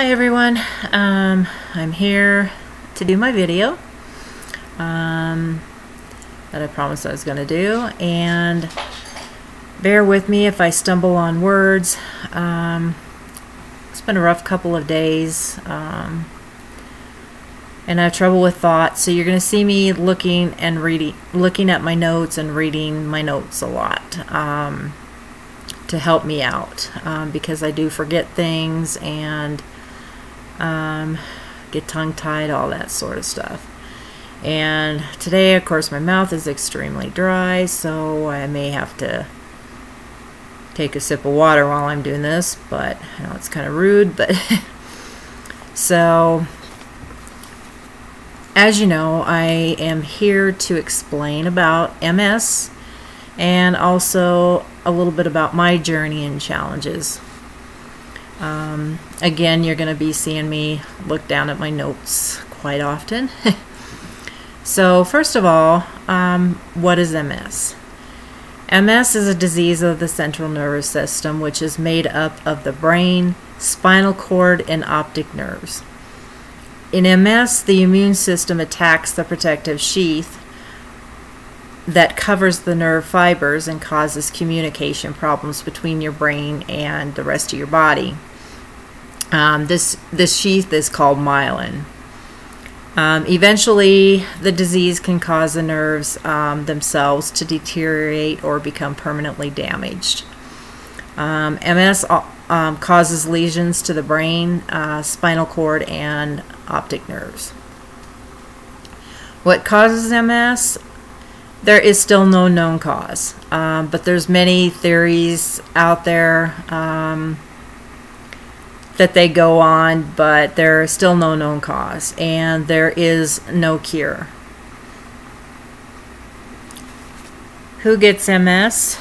Hi everyone, um, I'm here to do my video um, that I promised I was going to do and bear with me if I stumble on words. Um, it's been a rough couple of days um, and I have trouble with thoughts so you're going to see me looking and reading, looking at my notes and reading my notes a lot um, to help me out um, because I do forget things and um, get tongue tied, all that sort of stuff. And today, of course, my mouth is extremely dry, so I may have to take a sip of water while I'm doing this, but I know it's kind of rude, but so as you know, I am here to explain about MS and also a little bit about my journey and challenges. Um, again, you're going to be seeing me look down at my notes quite often. so, first of all, um, what is MS? MS is a disease of the central nervous system, which is made up of the brain, spinal cord, and optic nerves. In MS, the immune system attacks the protective sheath that covers the nerve fibers and causes communication problems between your brain and the rest of your body. Um, this, this sheath is called myelin. Um, eventually, the disease can cause the nerves um, themselves to deteriorate or become permanently damaged. Um, MS uh, um, causes lesions to the brain, uh, spinal cord, and optic nerves. What causes MS? There is still no known cause, um, but there's many theories out there um, that they go on, but there is still no known cause, and there is no cure. Who gets MS?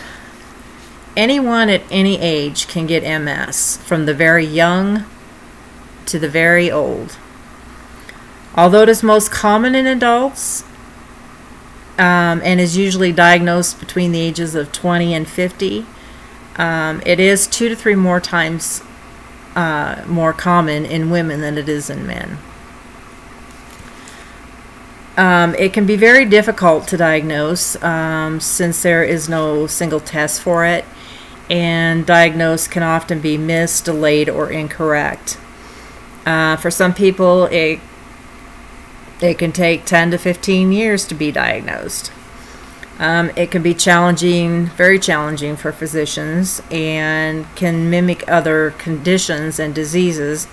Anyone at any age can get MS, from the very young to the very old. Although it is most common in adults um, and is usually diagnosed between the ages of 20 and 50, um, it is two to three more times uh, more common in women than it is in men. Um, it can be very difficult to diagnose um, since there is no single test for it, and diagnose can often be missed, delayed, or incorrect. Uh, for some people, it it can take 10 to 15 years to be diagnosed. Um, it can be challenging, very challenging for physicians, and can mimic other conditions and diseases.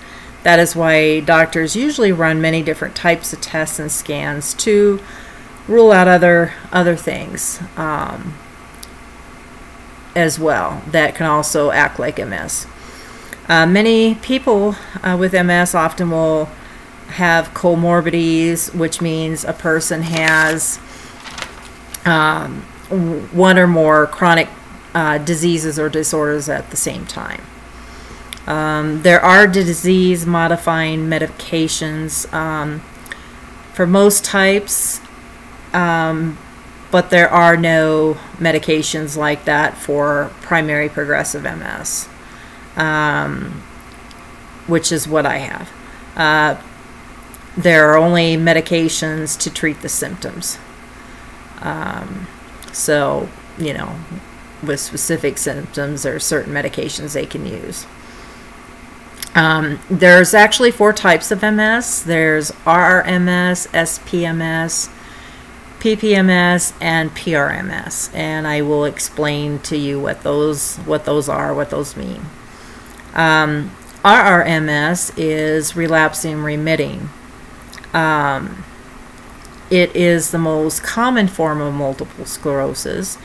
That is why doctors usually run many different types of tests and scans to rule out other other things um, as well that can also act like MS. Uh, many people uh, with MS often will have comorbidities, which means a person has um, one or more chronic uh, diseases or disorders at the same time. Um, there are disease modifying medications um, for most types, um, but there are no medications like that for primary progressive MS, um, which is what I have. Uh, there are only medications to treat the symptoms. Um, so, you know, with specific symptoms, there are certain medications they can use. Um, there's actually four types of MS. There's RRMS, SPMS, PPMS, and PRMS, and I will explain to you what those what those are, what those mean. Um, RRMS is relapsing remitting. Um, it is the most common form of multiple sclerosis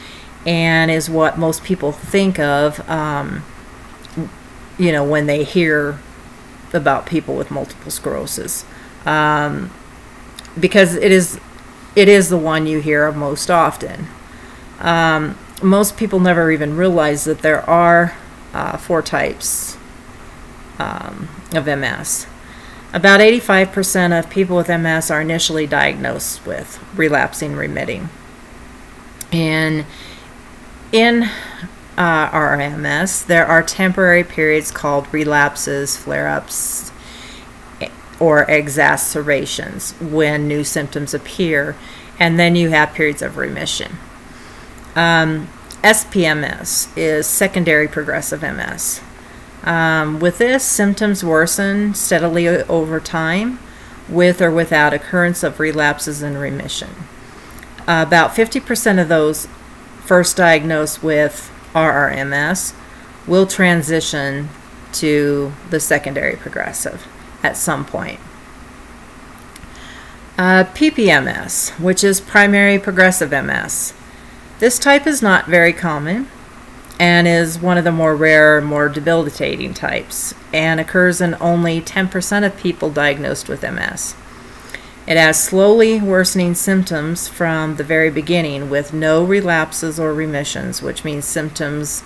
and is what most people think of, um, you know, when they hear about people with multiple sclerosis. Um, because it is, it is the one you hear of most often. Um, most people never even realize that there are uh, four types um, of MS. About 85% of people with MS are initially diagnosed with relapsing remitting. And in uh, RMS, there are temporary periods called relapses, flare ups, or exacerbations when new symptoms appear, and then you have periods of remission. Um, SPMS is secondary progressive MS. Um, with this, symptoms worsen steadily over time with or without occurrence of relapses and remission. Uh, about 50% of those first diagnosed with RRMS will transition to the secondary progressive at some point. Uh, PPMS, which is primary progressive MS. This type is not very common and is one of the more rare, more debilitating types, and occurs in only 10% of people diagnosed with MS. It has slowly worsening symptoms from the very beginning with no relapses or remissions, which means symptoms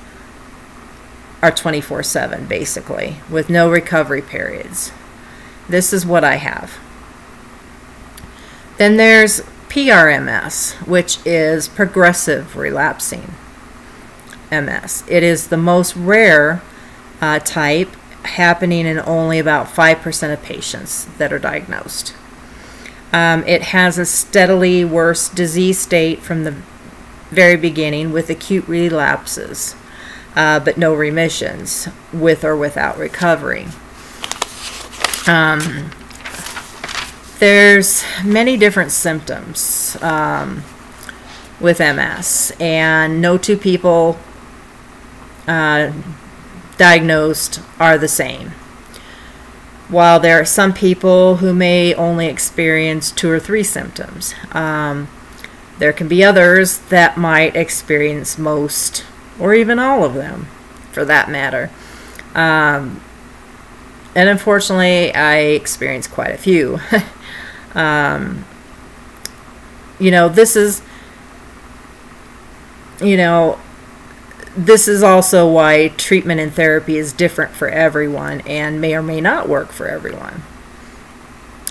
are 24 7 basically, with no recovery periods. This is what I have. Then there's PRMS, which is progressive relapsing MS. It is the most rare uh, type, happening in only about 5% of patients that are diagnosed. Um, it has a steadily worse disease state from the very beginning with acute relapses, uh, but no remissions with or without recovery. Um, there's many different symptoms um, with MS, and no two people uh, diagnosed are the same. While there are some people who may only experience two or three symptoms, um, there can be others that might experience most or even all of them for that matter. Um, and unfortunately, I experienced quite a few. um, you know, this is, you know, this is also why treatment and therapy is different for everyone and may or may not work for everyone.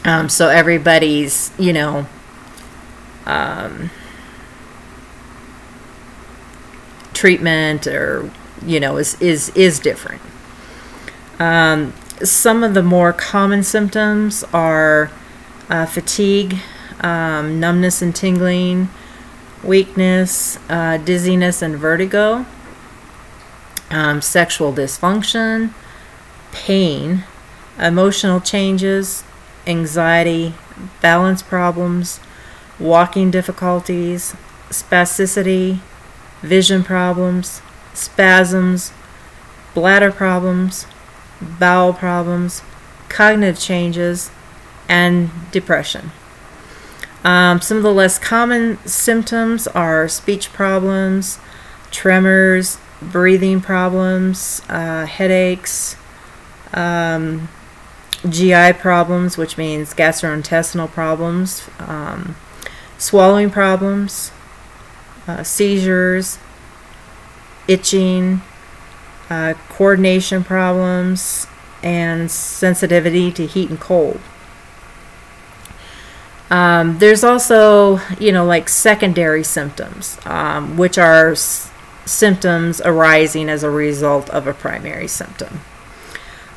Um, so everybody's, you know, um, treatment or you know is is is different. Um, some of the more common symptoms are uh, fatigue, um, numbness and tingling, weakness, uh, dizziness and vertigo um, sexual dysfunction, pain, emotional changes, anxiety, balance problems, walking difficulties, spasticity, vision problems, spasms, bladder problems, bowel problems, cognitive changes, and depression. Um, some of the less common symptoms are speech problems, tremors, breathing problems, uh, headaches, um, GI problems, which means gastrointestinal problems, um, swallowing problems, uh, seizures, itching, uh, coordination problems, and sensitivity to heat and cold. Um, there's also, you know, like secondary symptoms, um, which are symptoms arising as a result of a primary symptom.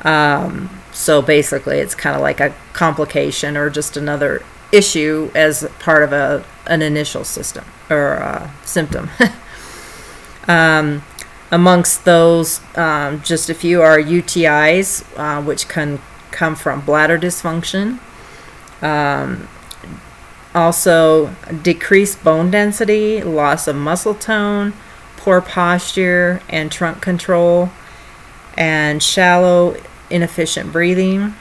Um, so basically, it's kind of like a complication or just another issue as part of a an initial system or symptom. um, amongst those, um, just a few are UTIs, uh, which can come from bladder dysfunction. Um, also, decreased bone density, loss of muscle tone, poor posture and trunk control, and shallow, inefficient breathing.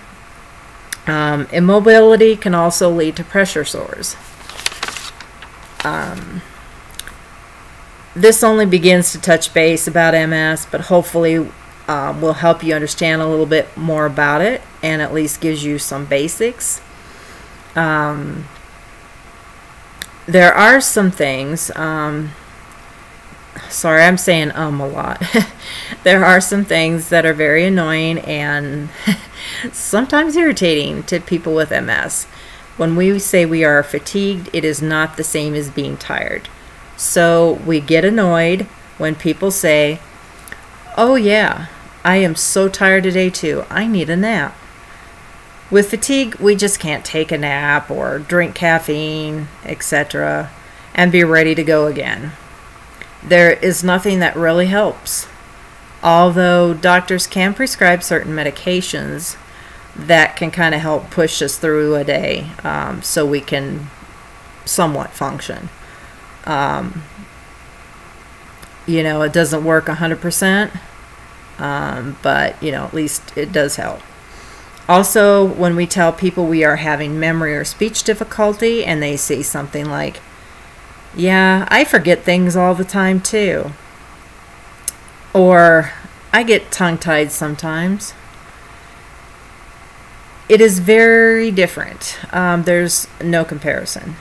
Um, immobility can also lead to pressure sores. Um, this only begins to touch base about MS, but hopefully um, will help you understand a little bit more about it and at least gives you some basics. Um, there are some things. Um, sorry, I'm saying um a lot. there are some things that are very annoying and sometimes irritating to people with MS. When we say we are fatigued, it is not the same as being tired. So we get annoyed when people say, Oh, yeah, I am so tired today too. I need a nap. With fatigue, we just can't take a nap or drink caffeine, etc., and be ready to go again. There is nothing that really helps. Although doctors can prescribe certain medications that can kind of help push us through a day um, so we can somewhat function. Um, you know, it doesn't work 100%, um, but, you know, at least it does help. Also, when we tell people we are having memory or speech difficulty and they say something like, Yeah, I forget things all the time too. Or, I get tongue tied sometimes. It is very different. Um, there's no comparison.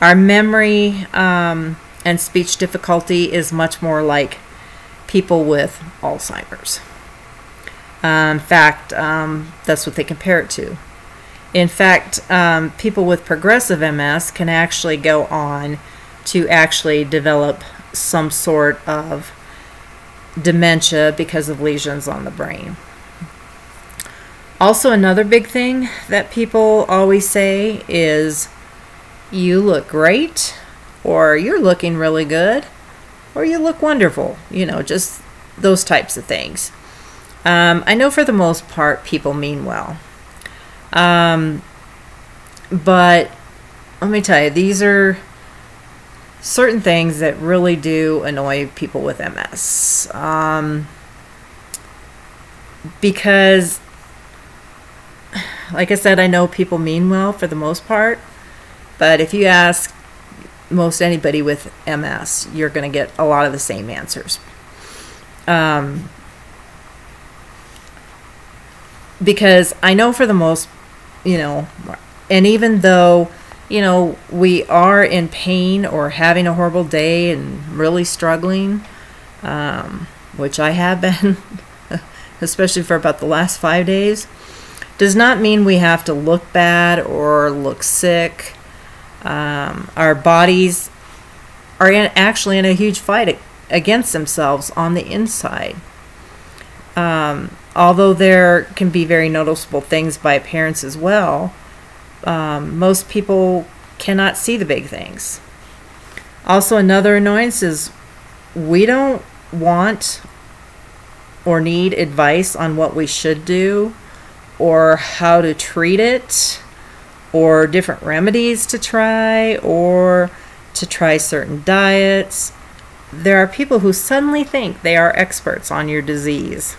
Our memory um, and speech difficulty is much more like people with Alzheimer's. Um, in fact, um, that's what they compare it to. In fact, um, people with progressive MS can actually go on to actually develop some sort of dementia because of lesions on the brain. Also, another big thing that people always say is, You look great, or You're looking really good, or You look wonderful. You know, just those types of things. Um, I know for the most part people mean well. Um, but let me tell you, these are certain things that really do annoy people with MS. Um, because, like I said, I know people mean well for the most part, but if you ask most anybody with MS, you're going to get a lot of the same answers. Um, because I know for the most, you know, and even though, you know, we are in pain or having a horrible day and really struggling, um, which I have been, especially for about the last five days, does not mean we have to look bad or look sick. Um, our bodies are in, actually in a huge fight against themselves on the inside. Um, although there can be very noticeable things by appearance as well, um, most people cannot see the big things. Also, another annoyance is we don't want or need advice on what we should do or how to treat it or different remedies to try or to try certain diets. There are people who suddenly think they are experts on your disease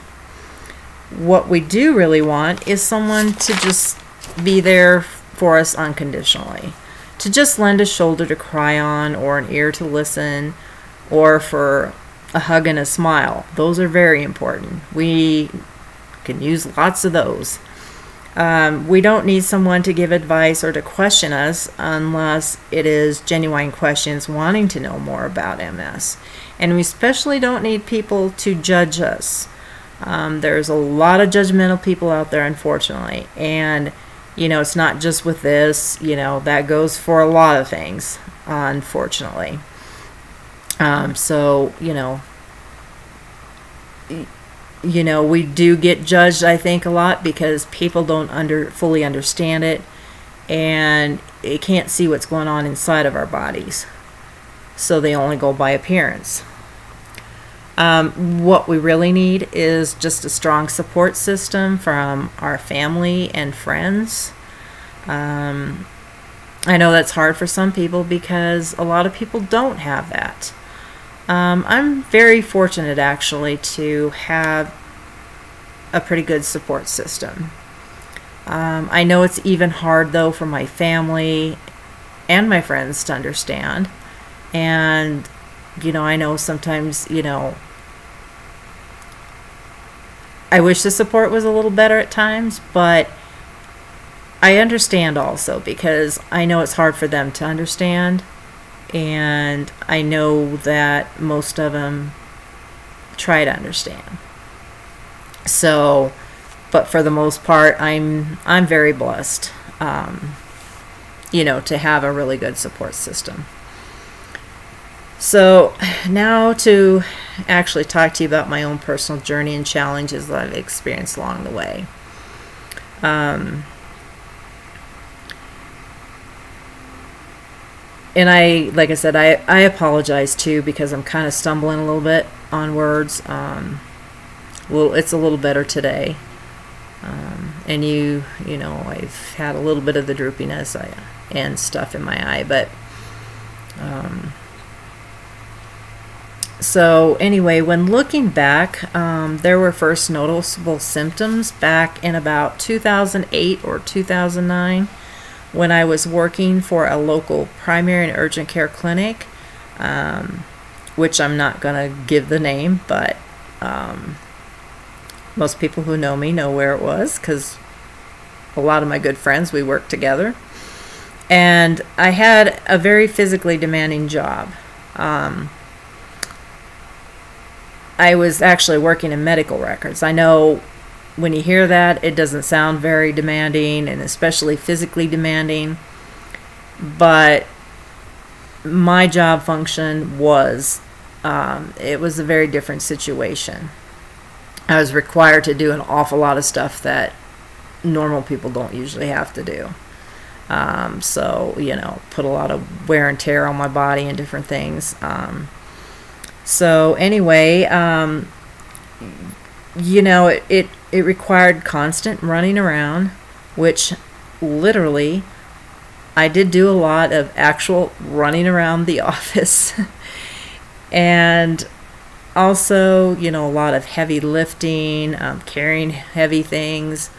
what we do really want is someone to just be there for us unconditionally. To just lend a shoulder to cry on, or an ear to listen, or for a hug and a smile. Those are very important. We can use lots of those. Um, we don't need someone to give advice or to question us unless it is genuine questions wanting to know more about MS. And we especially don't need people to judge us. Um, there's a lot of judgmental people out there, unfortunately. And, you know, it's not just with this, you know, that goes for a lot of things, unfortunately. Um, so, you know, you know, we do get judged, I think, a lot because people don't under fully understand it and it can't see what's going on inside of our bodies. So they only go by appearance. Um, what we really need is just a strong support system from our family and friends. Um, I know that's hard for some people because a lot of people don't have that. Um, I'm very fortunate actually to have a pretty good support system. Um, I know it's even hard though for my family and my friends to understand. And, you know, I know sometimes, you know, I wish the support was a little better at times, but I understand also because I know it's hard for them to understand. And I know that most of them try to understand. So, but for the most part, I'm I'm very blessed, um, you know, to have a really good support system. So now to actually talk to you about my own personal journey and challenges that I've experienced along the way. Um, and I, like I said, I, I apologize too because I'm kind of stumbling a little bit on words. Um, well, it's a little better today. Um, and you, you know, I've had a little bit of the droopiness uh, and stuff in my eye, but um, so anyway, when looking back, um, there were first noticeable symptoms back in about 2008 or 2009 when I was working for a local primary and urgent care clinic, um, which I'm not going to give the name, but um, most people who know me know where it was because a lot of my good friends, we worked together. And I had a very physically demanding job. Um, I was actually working in medical records. I know when you hear that, it doesn't sound very demanding and especially physically demanding. But my job function was, um, it was a very different situation. I was required to do an awful lot of stuff that normal people don't usually have to do. Um, so, you know, put a lot of wear and tear on my body and different things. Um, so anyway, um, you know, it, it, it required constant running around, which literally I did do a lot of actual running around the office. and also, you know, a lot of heavy lifting, um, carrying heavy things,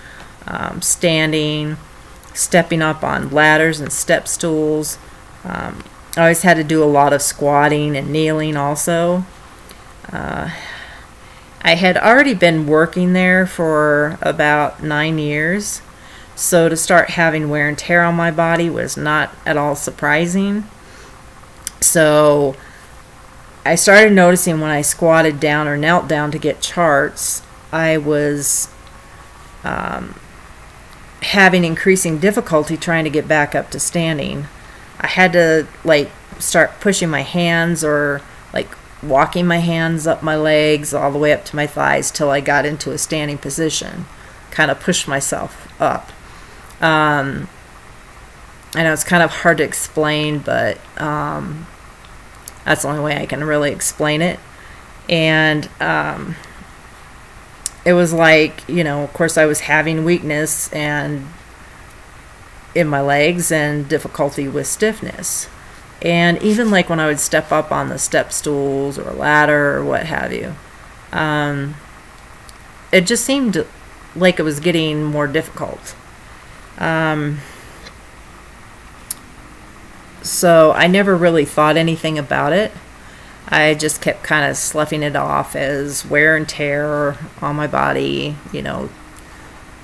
um, standing, stepping up on ladders and step stools. Um, I always had to do a lot of squatting and kneeling also. Uh, I had already been working there for about nine years, so to start having wear and tear on my body was not at all surprising. So I started noticing when I squatted down or knelt down to get charts, I was um, having increasing difficulty trying to get back up to standing. I had to like start pushing my hands or like walking my hands up my legs all the way up to my thighs till I got into a standing position. Kind of pushed myself up. Um, I know it's kind of hard to explain, but um, that's the only way I can really explain it. And um, it was like, you know, of course, I was having weakness and in my legs and difficulty with stiffness. And even like when I would step up on the step stools or a ladder or what have you, um, it just seemed like it was getting more difficult. Um, so I never really thought anything about it. I just kept kind of sloughing it off as wear and tear on my body, you know,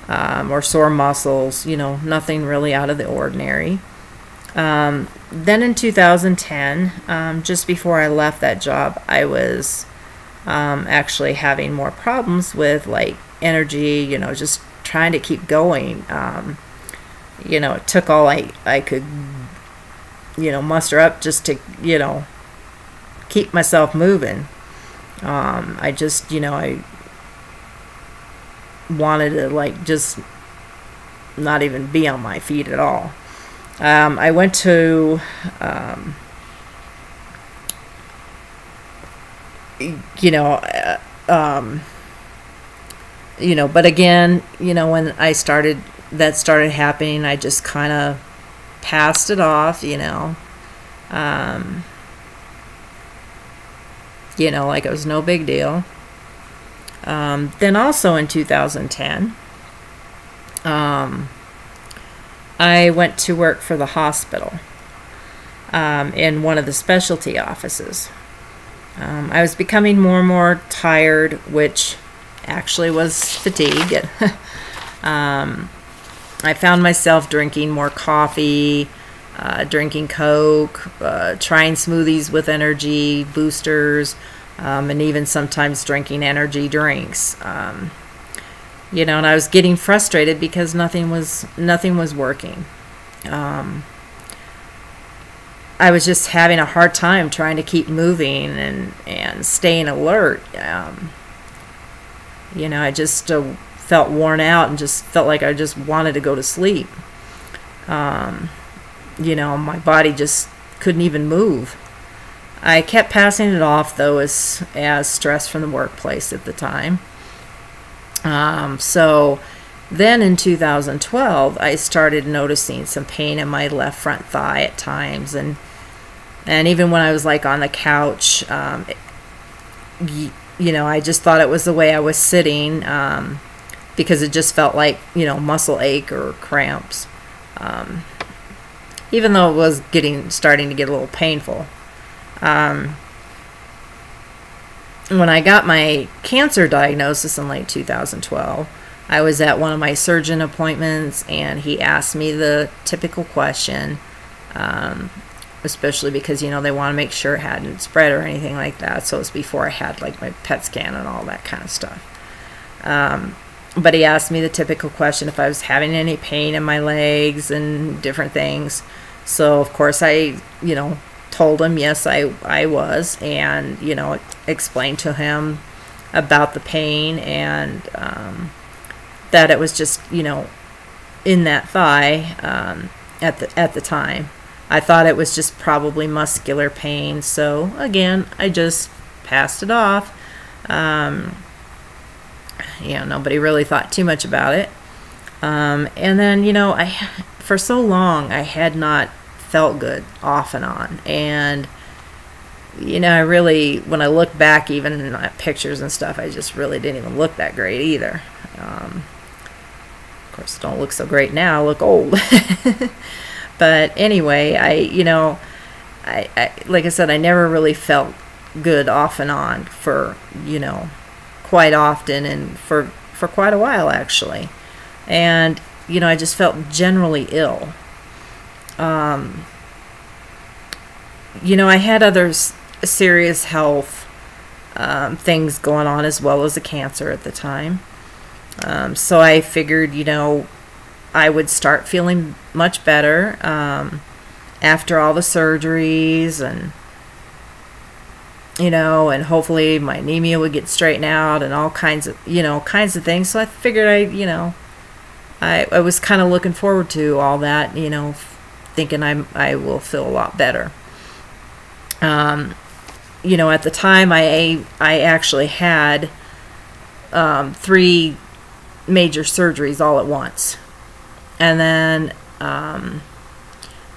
um, or sore muscles, you know, nothing really out of the ordinary. Um, then in 2010, um, just before I left that job, I was um, actually having more problems with like energy, you know, just trying to keep going. Um, you know, it took all I, I could, you know, muster up just to, you know, keep myself moving. Um, I just, you know, I wanted to like just not even be on my feet at all. Um, I went to um, you know uh, um, you know but again you know when I started that started happening I just kind of passed it off you know um, you know like it was no big deal um, then also in 2010, um, I went to work for the hospital um, in one of the specialty offices. Um, I was becoming more and more tired, which actually was fatigue. Um, I found myself drinking more coffee, uh, drinking Coke, uh, trying smoothies with energy boosters um, and even sometimes drinking energy drinks. Um, you know, and I was getting frustrated because nothing was nothing was working. Um, I was just having a hard time trying to keep moving and and staying alert. Um, you know, I just uh, felt worn out and just felt like I just wanted to go to sleep. Um, you know, my body just couldn't even move. I kept passing it off though as as stress from the workplace at the time. Um, so then in 2012, I started noticing some pain in my left front thigh at times, and and even when I was like on the couch, um, it, you know, I just thought it was the way I was sitting um, because it just felt like you know muscle ache or cramps, um, even though it was getting starting to get a little painful. Um, when I got my cancer diagnosis in late 2012, I was at one of my surgeon appointments and he asked me the typical question, um, especially because, you know, they want to make sure it hadn't spread or anything like that. So it was before I had like my PET scan and all that kind of stuff. Um, but he asked me the typical question if I was having any pain in my legs and different things. So, of course, I, you know, told him yes I I was and you know explained to him about the pain and um, that it was just you know in that thigh um, at the at the time. I thought it was just probably muscular pain. So again, I just passed it off. Um, you know, nobody really thought too much about it. Um, and then you know, I for so long I had not felt good off and on. And, you know, I really, when I look back even at pictures and stuff, I just really didn't even look that great either. Um, of course, don't look so great now, I look old. but anyway, I, you know, I, I, like I said, I never really felt good off and on for, you know, quite often and for, for quite a while actually. And, you know, I just felt generally ill um, you know, I had other serious health um, things going on as well as a cancer at the time. Um, so I figured, you know, I would start feeling much better um, after all the surgeries and, you know, and hopefully my anemia would get straightened out and all kinds of, you know, kinds of things. So I figured I, you know, I, I was kind of looking forward to all that, you know, thinking I'm I will feel a lot better. Um, you know, at the time I I actually had um, three major surgeries all at once, and then um,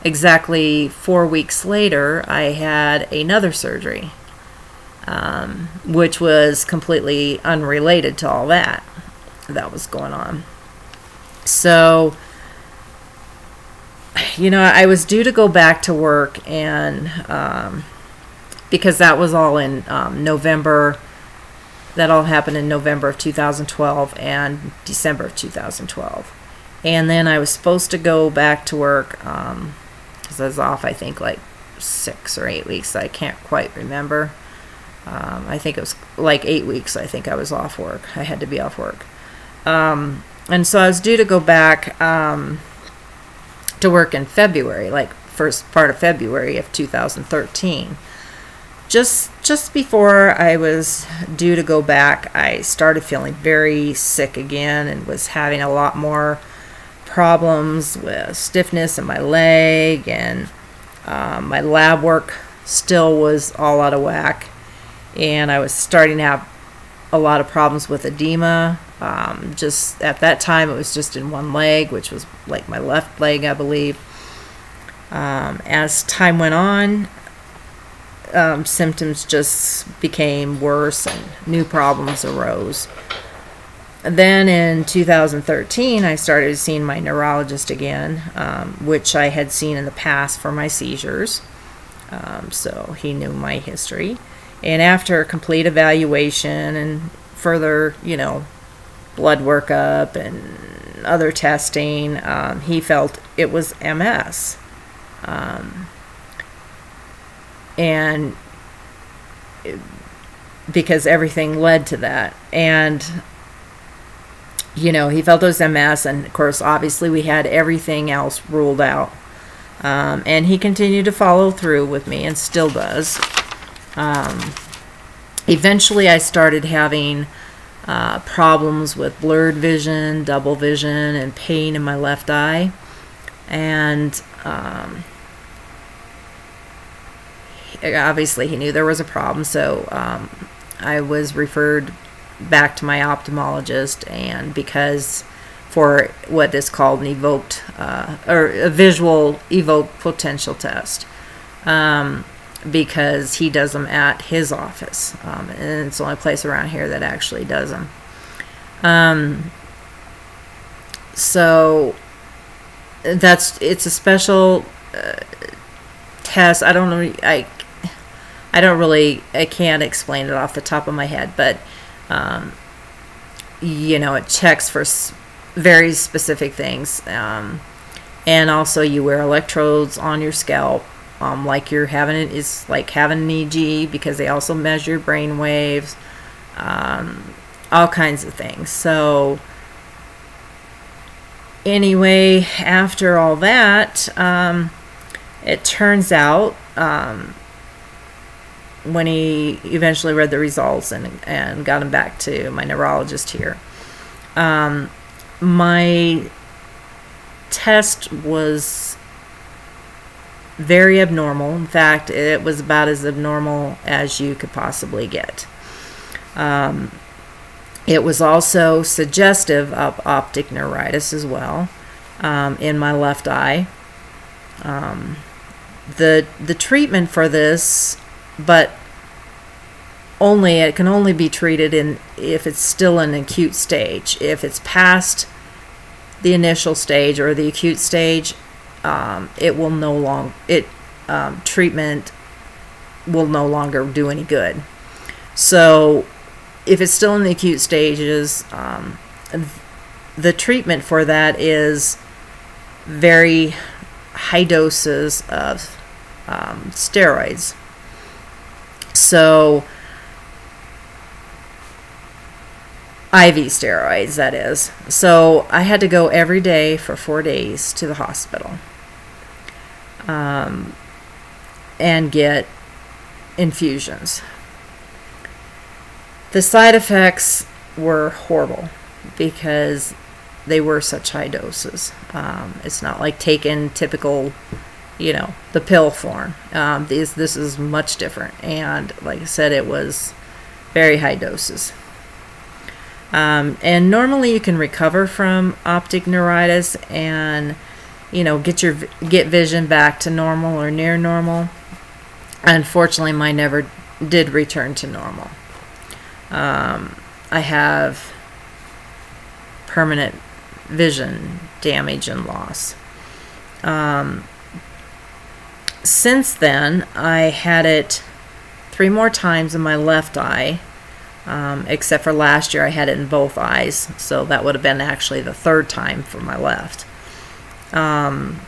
exactly four weeks later I had another surgery, um, which was completely unrelated to all that that was going on. So you know, I was due to go back to work, and um, because that was all in um, November, that all happened in November of 2012 and December of 2012. And then I was supposed to go back to work because um, I was off, I think, like six or eight weeks. I can't quite remember. Um, I think it was like eight weeks. I think I was off work. I had to be off work. Um, and so I was due to go back um, to work in February, like first part of February of 2013. Just just before I was due to go back, I started feeling very sick again and was having a lot more problems with stiffness in my leg and um, my lab work still was all out of whack and I was starting to have a lot of problems with edema um, just at that time, it was just in one leg, which was like my left leg, I believe. Um, as time went on, um, symptoms just became worse and new problems arose. Then in 2013, I started seeing my neurologist again, um, which I had seen in the past for my seizures. Um, so he knew my history. And after a complete evaluation and further, you know, blood workup and other testing, um, he felt it was MS. Um, and because everything led to that. And, you know, he felt it was MS. And of course, obviously, we had everything else ruled out. Um, and he continued to follow through with me and still does. Um, eventually, I started having uh, problems with blurred vision, double vision, and pain in my left eye. And um, obviously he knew there was a problem, so um, I was referred back to my ophthalmologist, and because for what is called an evoked uh, or a visual evoked potential test. Um, because he does them at his office, um, and it's the only place around here that actually does them. Um, so that's it's a special uh, test. I don't know. I I don't really. I can't explain it off the top of my head, but um, you know, it checks for very specific things. Um, and also, you wear electrodes on your scalp, um, like you're having it is like having an EEG because they also measure brain waves, um, all kinds of things. So anyway, after all that, um, it turns out um, when he eventually read the results and, and got him back to my neurologist here, um, my test was very abnormal. In fact, it was about as abnormal as you could possibly get. Um, it was also suggestive of optic neuritis as well um, in my left eye. Um, the the treatment for this, but only it can only be treated in if it's still an acute stage. If it's past the initial stage or the acute stage, um, it will no long it um, treatment will no longer do any good. So, if it's still in the acute stages, um, the treatment for that is very high doses of um, steroids. So, IV steroids, that is. So I had to go every day for four days to the hospital um, and get infusions. The side effects were horrible because they were such high doses. Um, it's not like taking typical, you know, the pill form. Um, these this is much different, and like I said, it was very high doses. Um, and normally you can recover from optic neuritis and you know get your get vision back to normal or near normal. Unfortunately, mine never did return to normal. Um, I have permanent vision damage and loss. Um, since then, I had it three more times in my left eye um, except for last year I had it in both eyes, so that would have been actually the third time for my left. Um,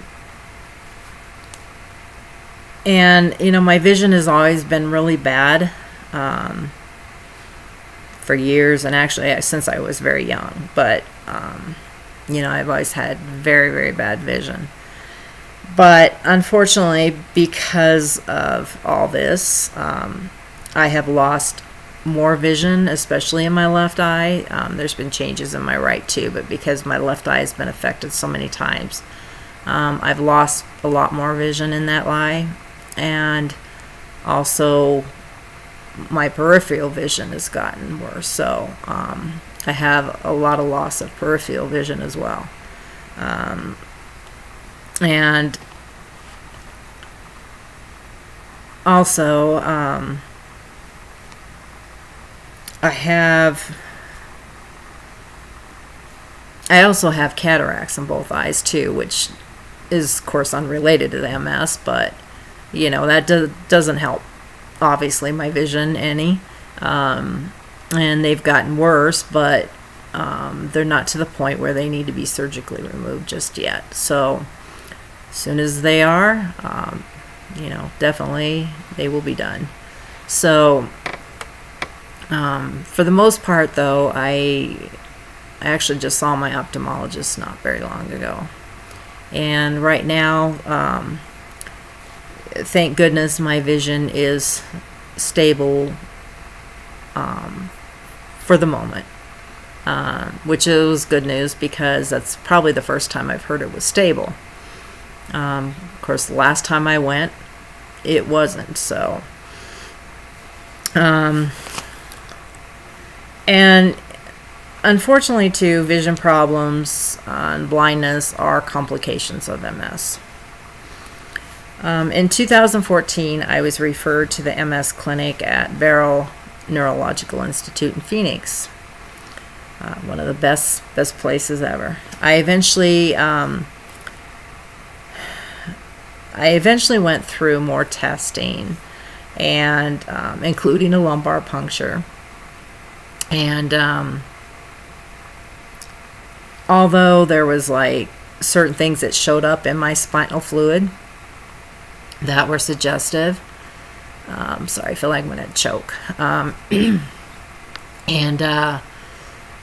and you know, my vision has always been really bad um, for years, and actually since I was very young. But um, you know, I've always had very, very bad vision. But unfortunately, because of all this, um, I have lost more vision, especially in my left eye. Um, there's been changes in my right too, but because my left eye has been affected so many times, um, I've lost a lot more vision in that eye. And also, my peripheral vision has gotten worse. So, um, I have a lot of loss of peripheral vision as well. Um, and also, um, I have. I also have cataracts in both eyes too, which is of course unrelated to the MS, but you know that do, doesn't help. Obviously, my vision any, um, and they've gotten worse, but um, they're not to the point where they need to be surgically removed just yet. So, as soon as they are, um, you know, definitely they will be done. So, um, for the most part, though, I, I actually just saw my ophthalmologist not very long ago. And right now, um, thank goodness my vision is stable um, for the moment. Uh, which is good news because that's probably the first time I've heard it was stable. Um, of course, the last time I went, it wasn't. So, um, and unfortunately, too, vision problems and blindness are complications of MS. Um, in 2014, I was referred to the MS clinic at Barrow Neurological Institute in Phoenix. Uh, one of the best best places ever. I eventually um, I eventually went through more testing, and um, including a lumbar puncture. And um, although there was like certain things that showed up in my spinal fluid that were suggestive. Um, sorry, I feel like I'm going to choke. Um, and, uh,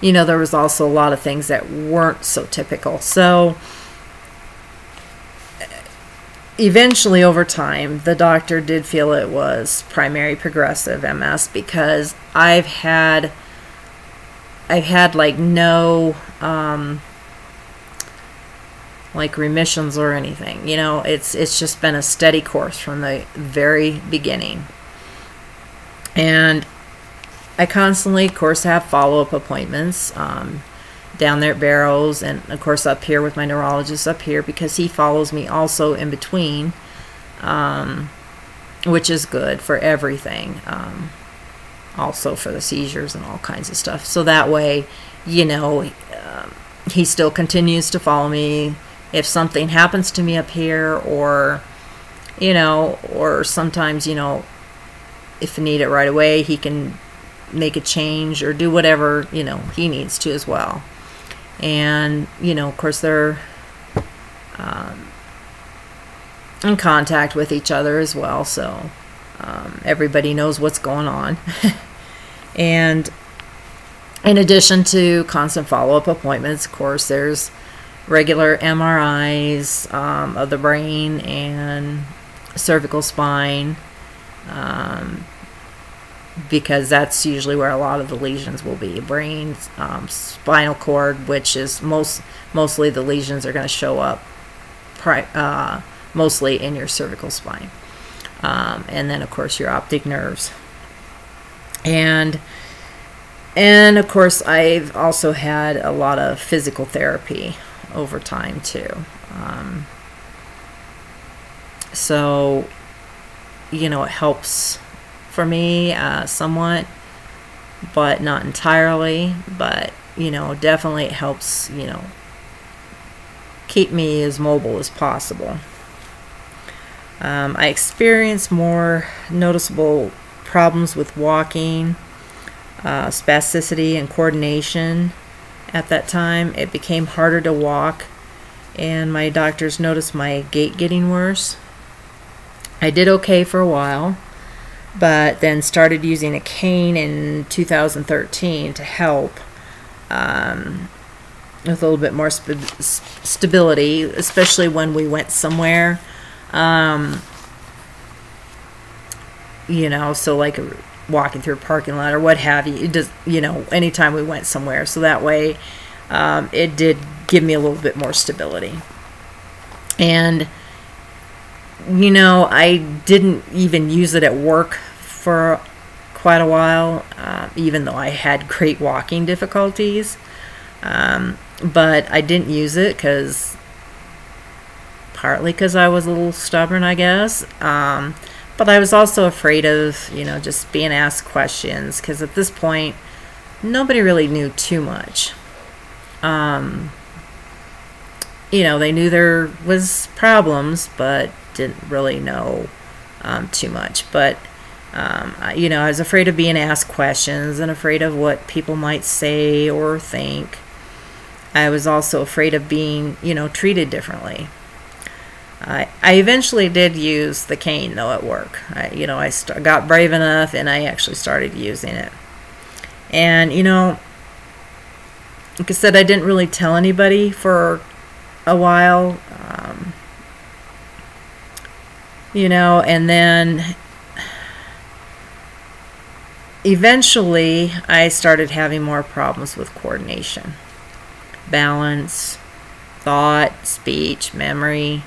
you know, there was also a lot of things that weren't so typical. So, eventually, over time, the doctor did feel it was primary progressive MS because I've had, I've had like no, um, like remissions or anything. You know, it's it's just been a steady course from the very beginning. And I constantly, of course, have follow up appointments um, down there at Barrows, and of course up here with my neurologist up here because he follows me also in between, um, which is good for everything. Um, also for the seizures and all kinds of stuff. So that way, you know, um, he still continues to follow me if something happens to me up here or you know or sometimes you know if I need it right away he can make a change or do whatever you know he needs to as well and you know of course they're um, in contact with each other as well so um, everybody knows what's going on. And in addition to constant follow-up appointments of course there's regular MRIs um, of the brain and cervical spine um, because that's usually where a lot of the lesions will be. Brain um, spinal cord which is most mostly the lesions are going to show up uh, mostly in your cervical spine um, and then of course your optic nerves and and of course I've also had a lot of physical therapy over time too. Um, so, you know, it helps for me uh, somewhat, but not entirely. But, you know, definitely it helps, you know, keep me as mobile as possible. Um, I experience more noticeable problems with walking, uh, spasticity, and coordination at that time. It became harder to walk, and my doctors noticed my gait getting worse. I did okay for a while, but then started using a cane in 2013 to help um, with a little bit more st- stability, especially when we went somewhere. Um, you know, so like walking through a parking lot or what have you. It does, you know, anytime we went somewhere. So that way, um, it did give me a little bit more stability. And, you know, I didn't even use it at work for quite a while, uh, even though I had great walking difficulties. Um, but I didn't use it because partly because I was a little stubborn, I guess. Um, but I was also afraid of, you know, just being asked questions because at this point, nobody really knew too much. Um, you know, they knew there was problems, but didn't really know um, too much. But um, you know, I was afraid of being asked questions and afraid of what people might say or think. I was also afraid of being, you know, treated differently. I, I eventually did use the cane though at work. I, you know, I got brave enough and I actually started using it. And you know, like I said, I didn't really tell anybody for a while. Um, you know, and then eventually I started having more problems with coordination, balance, thought, speech, memory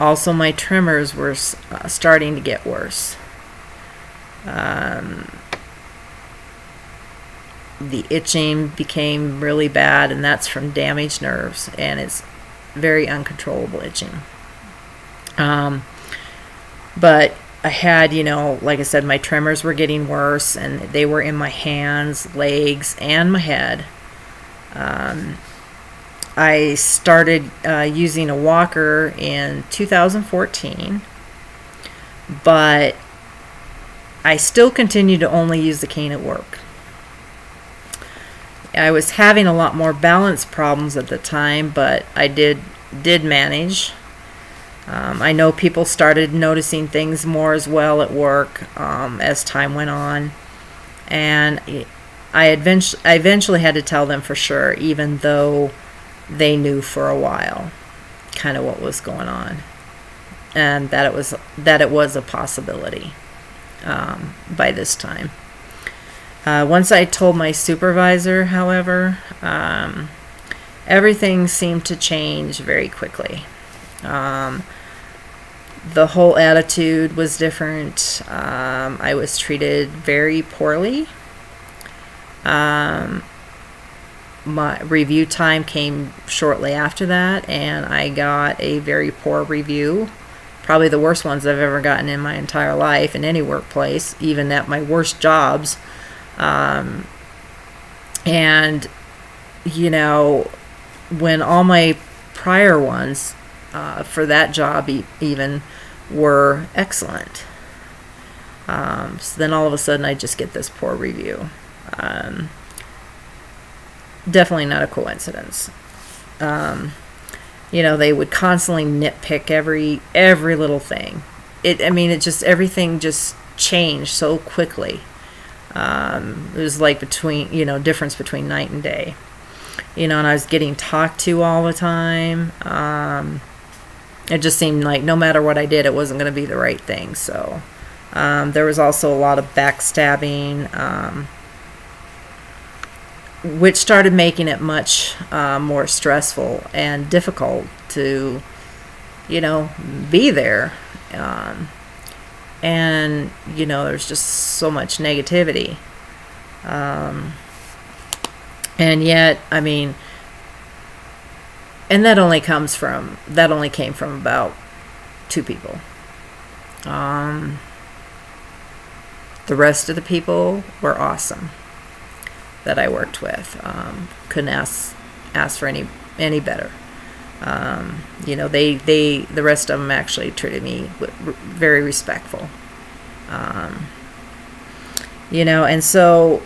also, my tremors were uh, starting to get worse. Um, the itching became really bad, and that's from damaged nerves, and it's very uncontrollable itching. Um, but I had, you know, like I said, my tremors were getting worse, and they were in my hands, legs, and my head. Um, I started uh, using a walker in 2014, but I still continue to only use the cane at work. I was having a lot more balance problems at the time, but I did did manage. Um, I know people started noticing things more as well at work um, as time went on, and I eventually, I eventually had to tell them for sure, even though they knew for a while, kind of what was going on, and that it was that it was a possibility um, by this time. Uh, once I told my supervisor, however, um, everything seemed to change very quickly. Um, the whole attitude was different. Um, I was treated very poorly. Um, my review time came shortly after that, and I got a very poor review. Probably the worst ones I've ever gotten in my entire life in any workplace, even at my worst jobs. Um, and, you know, when all my prior ones uh, for that job e- even were excellent. Um, so then all of a sudden I just get this poor review. Um, definitely not a coincidence. Um, you know, they would constantly nitpick every every little thing. It, I mean, it just everything just changed so quickly. Um, it was like between you know difference between night and day. You know, and I was getting talked to all the time. Um, it just seemed like no matter what I did, it wasn't going to be the right thing. So um, there was also a lot of backstabbing, um, which started making it much uh, more stressful and difficult to, you know, be there. Um, and you know, there's just so much negativity. Um, and yet, I mean and that only comes from that only came from about two people um, the rest of the people were awesome that I worked with. Um, couldn't ask ask for any any better. Um, you know they they the rest of them actually treated me very respectful. Um, you know and so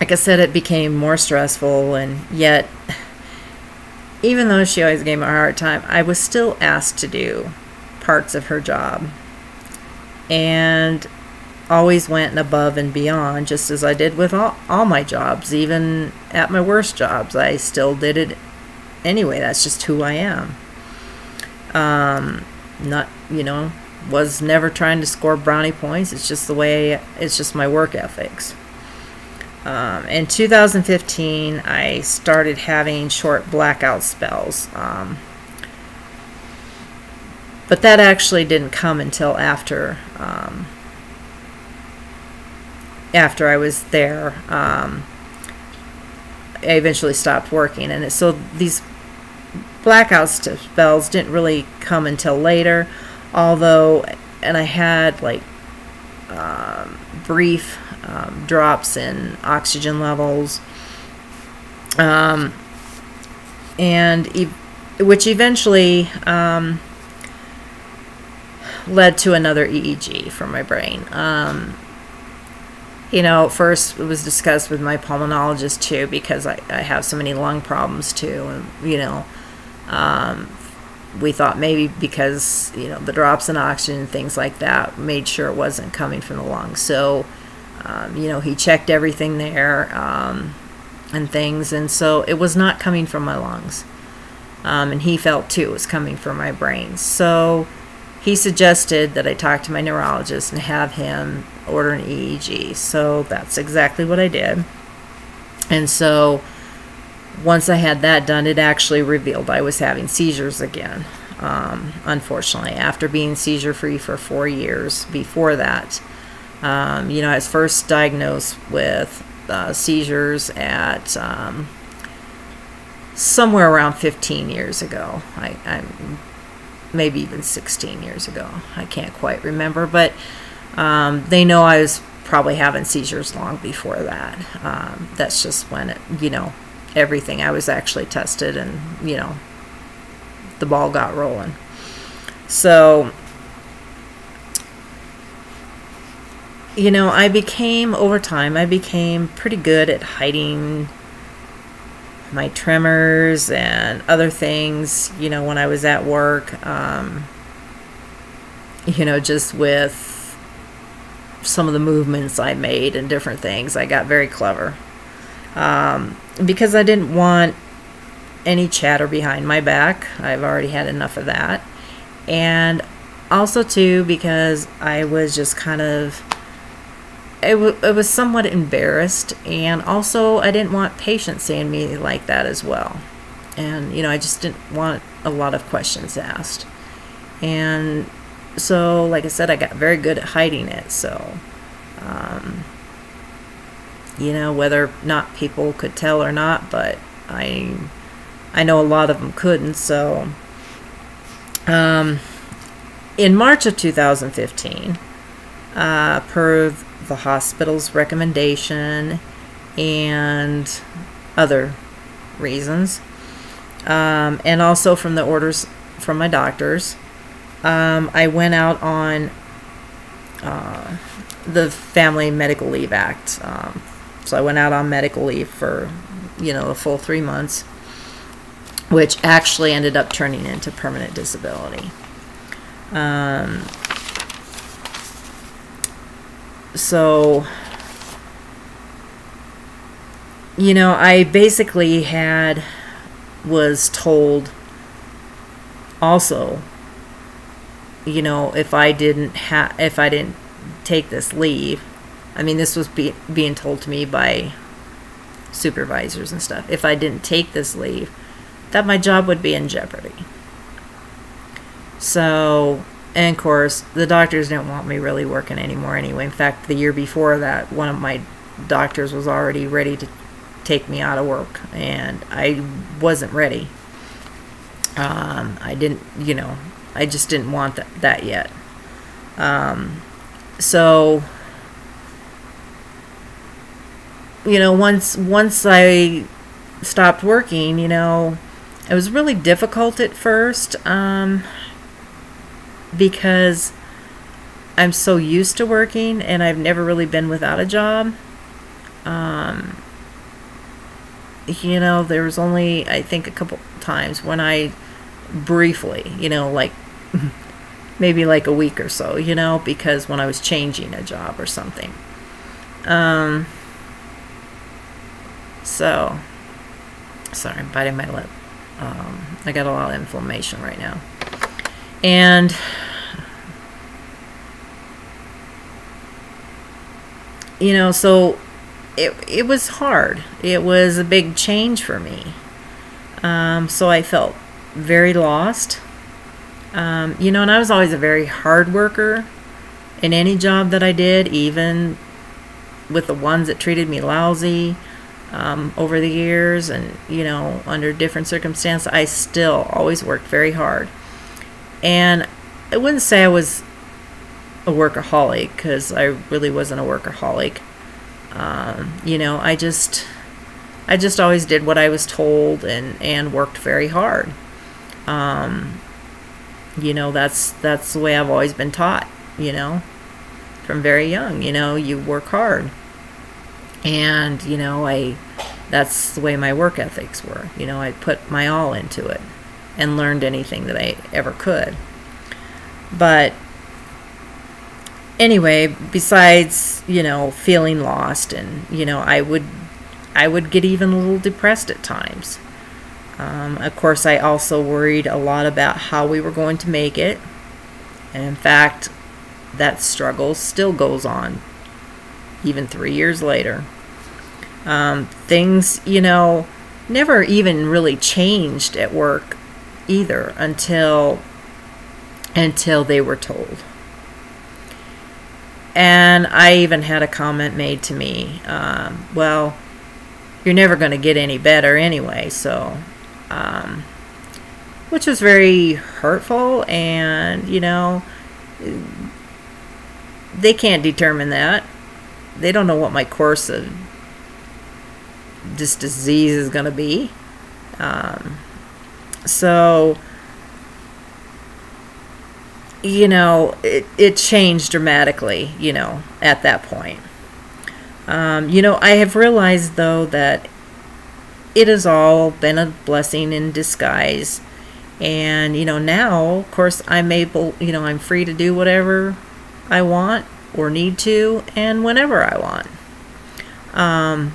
like I said it became more stressful and yet even though she always gave me a hard time, I was still asked to do parts of her job. And always went above and beyond, just as I did with all, all my jobs. Even at my worst jobs, I still did it anyway. That's just who I am. Um, not, you know, was never trying to score brownie points. It's just the way, it's just my work ethics. Um, in 2015, I started having short blackout spells. Um, but that actually didn't come until after um, after I was there. Um, I eventually stopped working, and so these blackout spells didn't really come until later. Although, and I had like um, brief um, drops in oxygen levels, um, and e- which eventually um, led to another EEG for my brain. Um, you know, first it was discussed with my pulmonologist too because I, I have so many lung problems too, and you know, um, we thought maybe because you know the drops in oxygen and things like that made sure it wasn't coming from the lungs. So um, you know, he checked everything there um, and things, and so it was not coming from my lungs. Um, and he felt too it was coming from my brain. So he suggested that I talk to my neurologist and have him order an EEG. So that's exactly what I did. And so once I had that done, it actually revealed I was having seizures again. um, unfortunately, after being seizure free for four years before that. Um, you know, I was first diagnosed with uh, seizures at um, somewhere around 15 years ago. I, I'm maybe even 16 years ago. I can't quite remember, but um, they know I was probably having seizures long before that. Um, that's just when it, you know, everything I was actually tested and, you know, the ball got rolling. So, you know, I became, over time, I became pretty good at hiding my tremors and other things, you know, when I was at work, um, you know, just with some of the movements I made and different things. I got very clever um, because I didn't want any chatter behind my back. I've already had enough of that. And also, too, because I was just kind of. It, it was somewhat embarrassed, and also I didn't want patients seeing me like that as well. And, you know, I just didn't want a lot of questions asked. And so, like I said, I got very good at hiding it. So, um, you know, whether or not people could tell or not, but I, I know a lot of them couldn't. So, um, in March of 2015, uh, per the hospital's recommendation and other reasons, um, and also from the orders from my doctors, um, I went out on uh, the Family Medical Leave Act. Um, so I went out on medical leave for, you know, a full three months, which actually ended up turning into permanent disability. Um, so, you know, I basically had, was told also you know, if I didn't have, if I didn't take this leave, I mean, this was be- being told to me by supervisors and stuff. If I didn't take this leave, that my job would be in jeopardy. So, and of course, the doctors didn't want me really working anymore anyway. In fact, the year before that, one of my doctors was already ready to take me out of work, and I wasn't ready. Um, I didn't, you know, I just didn't want that, that yet. Um, so, you know, once once I stopped working, you know, it was really difficult at first um, because I'm so used to working and I've never really been without a job. Um, you know, there was only I think a couple times when I briefly, you know, like maybe like a week or so, you know, because when I was changing a job or something. Um, so, sorry, I'm biting my lip. Um, I got a lot of inflammation right now. And you know, so it it was hard. It was a big change for me. Um, so I felt very lost. Um, you know, and I was always a very hard worker in any job that I did, even with the ones that treated me lousy um, over the years and, you know, under different circumstances, I still always worked very hard. And I wouldn't say I was a workaholic because I really wasn't a workaholic. Um, you know, I just, I just always did what I was told and, and worked very hard. Um, you know that's that's the way I've always been taught you know from very young you know you work hard and you know I that's the way my work ethics were you know I put my all into it and learned anything that I ever could but anyway besides you know feeling lost and you know I would I would get even a little depressed at times um, of course, I also worried a lot about how we were going to make it. And in fact, that struggle still goes on, even three years later. Um, things, you know, never even really changed at work either until until they were told. And I even had a comment made to me um, well, you're never going to get any better anyway, so. Um, which was very hurtful, and, you know, they can't determine that. They don't know what my course of this disease is going to be. Um, so, you know, it, it changed dramatically, you know, at that point. Um, you know, I have realized, though, that it has all been a blessing in disguise. And, you know, now, of course, I'm able, you know, I'm free to do whatever I want or need to and whenever I want. Um,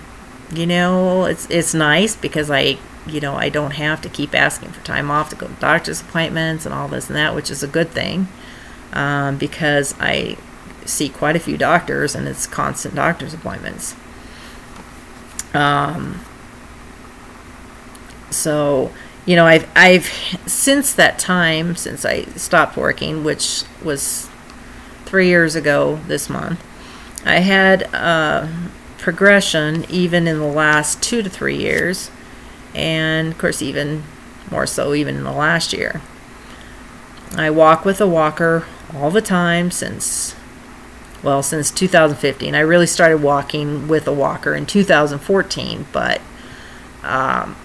you know, it's, it's nice because I you know, I don't have to keep asking for time off to go to doctor's appointments and all this and that, which is a good thing um, because I see quite a few doctors and it's constant doctor's appointments. Um, so, you know, I've, I've, since that time, since I stopped working, which was three years ago this month, I had a progression even in the last two to three years and of course even more so even in the last year. I walk with a walker all the time since well since 2015. I really started walking with a walker in 2014, but um,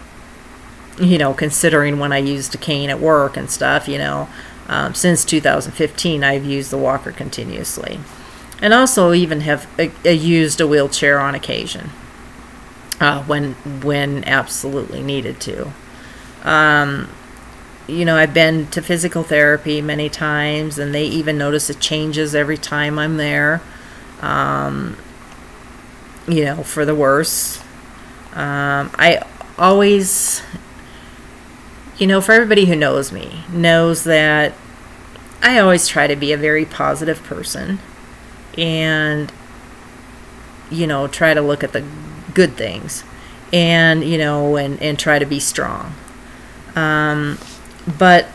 you know, considering when I used a cane at work and stuff, you know, um, since 2015 I've used the walker continuously, and also even have a, a used a wheelchair on occasion uh, when when absolutely needed to. Um, you know, I've been to physical therapy many times, and they even notice the changes every time I'm there. Um, you know, for the worse. Um, I always, you know, for everybody who knows me, knows that I always try to be a very positive person and, you know, try to look at the good things and you know and and try to be strong. Um, but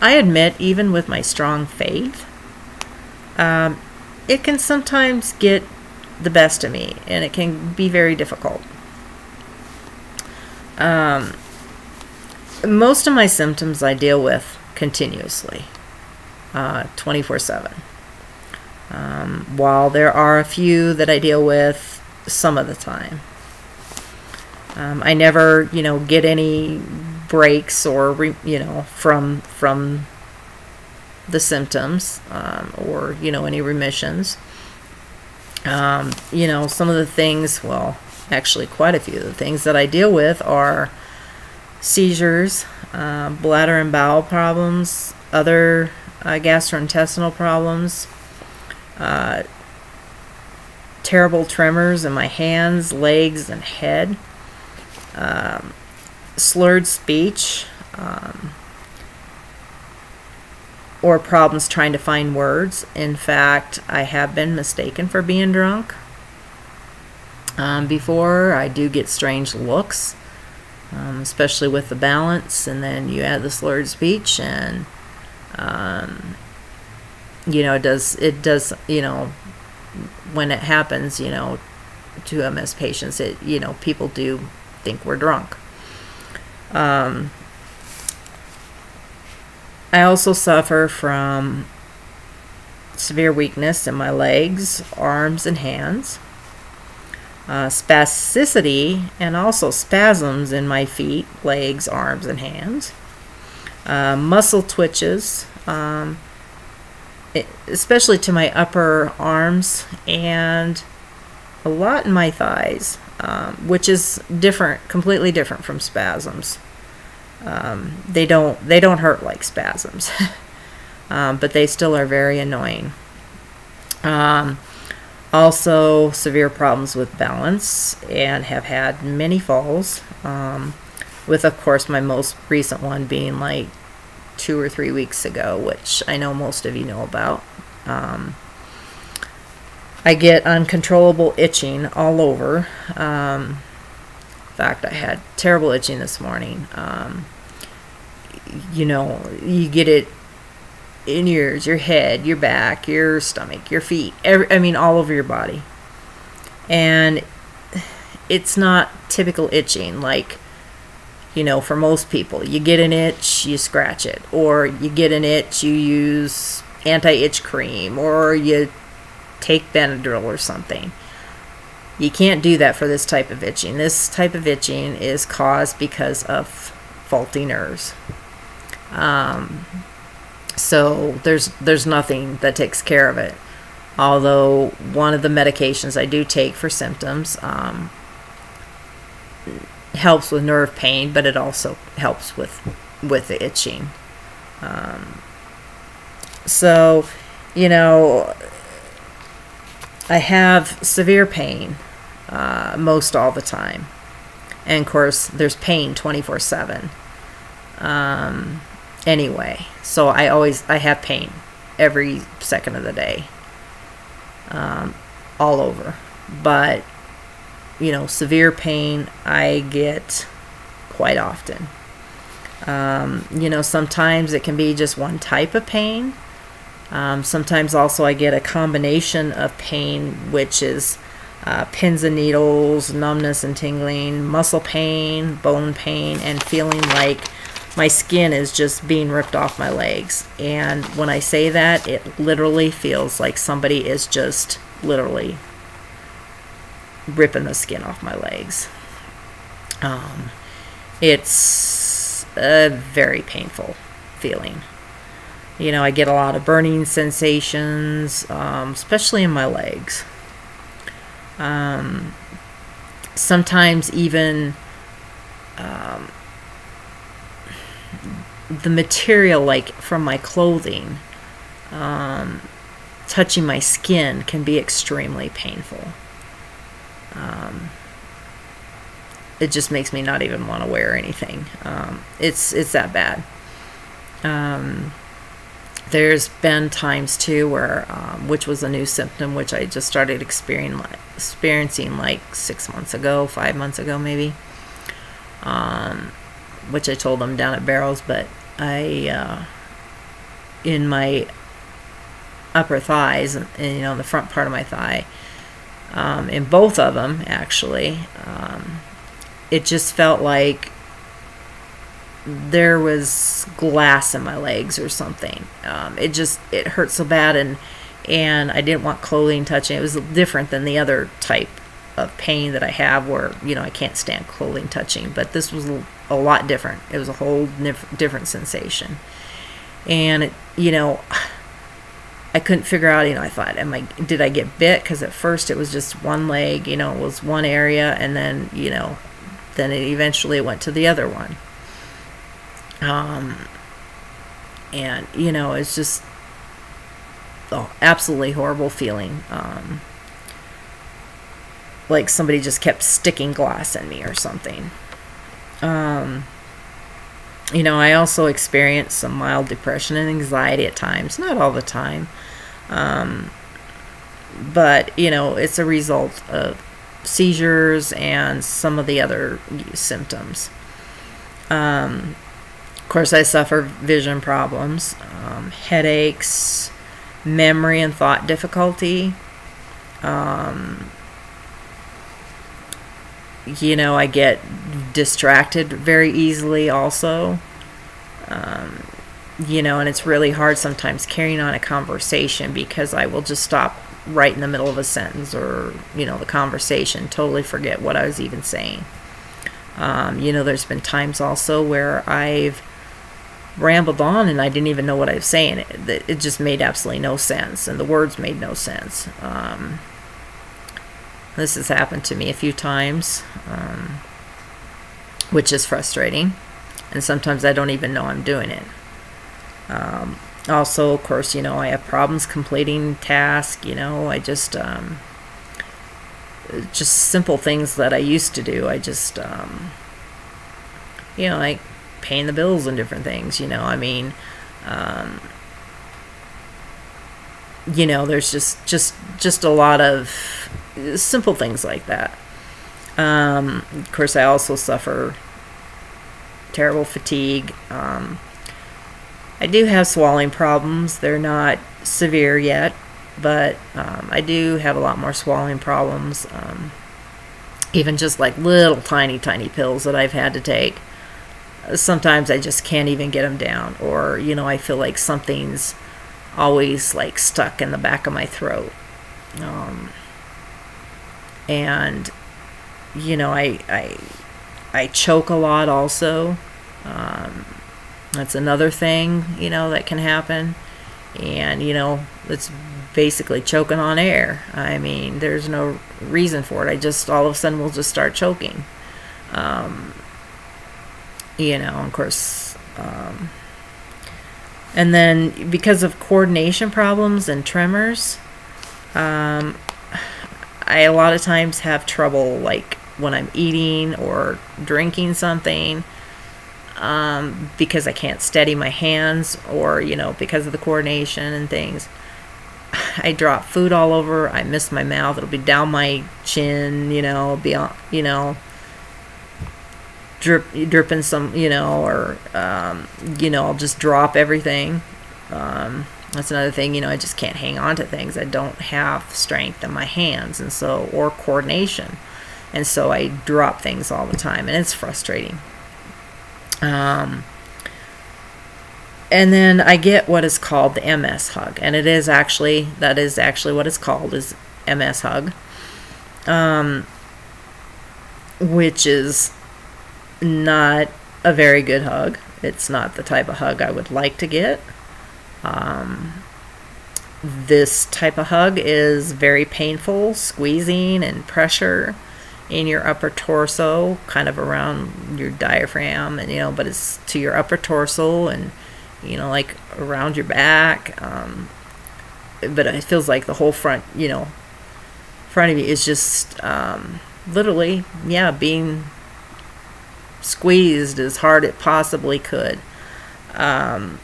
i admit even with my strong faith um, it can sometimes get the best of me and it can be very difficult. Um, most of my symptoms i deal with continuously uh, 24 7 um, while there are a few that i deal with some of the time. Um, I never, you know, get any breaks or re, you know from from the symptoms um, or you know any remissions. Um, you know, some of the things, well, actually, quite a few of the things that I deal with are seizures, uh, bladder and bowel problems, other uh, gastrointestinal problems, uh, terrible tremors in my hands, legs, and head, um, slurred speech, um, or problems trying to find words. In fact, I have been mistaken for being drunk. Um, before, I do get strange looks, um, especially with the balance, and then you add the slurred speech, and um, you know, it does it does you know when it happens, you know, to MS patients, it you know people do think we're drunk. Um, I also suffer from severe weakness in my legs, arms, and hands, uh, spasticity, and also spasms in my feet, legs, arms, and hands, uh, muscle twitches. Um, especially to my upper arms and a lot in my thighs, um, which is different, completely different from spasms. Um, they don't they don't hurt like spasms, um, but they still are very annoying. Um, also, severe problems with balance and have had many falls. Um, with of course my most recent one being like two or three weeks ago, which I know most of you know about. Um, I get uncontrollable itching all over. Um, in fact, I had terrible itching this morning. Um, you know, you get it in yours, your head, your back, your stomach, your feet, every, I mean, all over your body. And it's not typical itching like, you know, for most people. You get an itch, you scratch it. Or you get an itch, you use anti itch cream. Or you take Benadryl or something. You can't do that for this type of itching. This type of itching is caused because of faulty nerves. Um, so there's there's nothing that takes care of it. Although one of the medications I do take for symptoms um, helps with nerve pain, but it also helps with with the itching. Um, so, you know, I have severe pain uh, most all the time, and of course, there's pain 24 seven. Um, anyway. So I always I have pain every second of the day, um, all over. But you know, severe pain I get quite often. Um, you know, sometimes it can be just one type of pain. Um, sometimes also I get a combination of pain, which is uh, pins and needles, numbness and tingling, muscle pain, bone pain, and feeling like my skin is just being ripped off my legs. And when I say that, it literally feels like somebody is just literally ripping the skin off my legs. Um, it's a very painful feeling. You know, I get a lot of burning sensations, um, especially in my legs. Um, sometimes even um, the material, like from my clothing, um, touching my skin can be extremely painful. Um, it just makes me not even want to wear anything. Um, it's it's that bad. Um, there's been times too where, um, which was a new symptom, which I just started experiencing, experiencing like six months ago, five months ago maybe. Um, which I told them down at Barrows, but I, uh, in my upper thighs, and, you know, the front part of my thigh, um, in both of them actually, um, it just felt like there was glass in my legs or something. Um, it just it hurt so bad, and and I didn't want clothing touching. It was different than the other type of pain that I have, where you know I can't stand clothing touching. But this was a lot different. It was a whole different sensation, and it, you know. I couldn't figure out, you know, I thought, am I, did I get bit? Because at first it was just one leg, you know, it was one area, and then, you know, then it eventually went to the other one. Um, and, you know, it's just oh, absolutely horrible feeling. Um, like somebody just kept sticking glass in me or something. Um, you know, I also experience some mild depression and anxiety at times, not all the time. Um, but, you know, it's a result of seizures and some of the other symptoms. Um, of course, I suffer vision problems, um, headaches, memory and thought difficulty. Um, you know, I get distracted very easily also. Um, you know, and it's really hard sometimes carrying on a conversation because I will just stop right in the middle of a sentence or, you know, the conversation, totally forget what I was even saying. Um, you know, there's been times also where I've rambled on and I didn't even know what I was saying. It, it just made absolutely no sense, and the words made no sense. Um, this has happened to me a few times, um, which is frustrating. And sometimes I don't even know I'm doing it. Um, also, of course, you know, I have problems completing tasks. You know, I just, um, just simple things that I used to do. I just, um, you know, like paying the bills and different things. You know, I mean, um, you know, there's just, just, just a lot of simple things like that. Um, of course, I also suffer terrible fatigue. Um, I do have swallowing problems. They're not severe yet, but um, I do have a lot more swallowing problems. Um, even just like little tiny, tiny pills that I've had to take. Sometimes I just can't even get them down, or you know, I feel like something's always like stuck in the back of my throat. Um, and you know, I I I choke a lot also. Um, that's another thing, you know, that can happen. And, you know, it's basically choking on air. I mean, there's no reason for it. I just, all of a sudden, will just start choking. Um, you know, of course. Um, and then because of coordination problems and tremors, um, I a lot of times have trouble, like when I'm eating or drinking something um, because I can't steady my hands or, you know, because of the coordination and things. I drop food all over. I miss my mouth. It'll be down my chin, you know, be on, you know, drip, dripping some, you know, or, um, you know, I'll just drop everything. Um, that's another thing, you know, I just can't hang on to things. I don't have strength in my hands, and so, or coordination. And so I drop things all the time, and it's frustrating. Um, and then I get what is called the MS hug, and it is actually that is actually what it's called is MS hug, um, which is not a very good hug. It's not the type of hug I would like to get. Um, this type of hug is very painful, squeezing and pressure in your upper torso, kind of around your diaphragm, and you know, but it's to your upper torso and you know, like around your back. Um, but it feels like the whole front, you know, front of you is just um, literally, yeah, being squeezed as hard it possibly could. Um,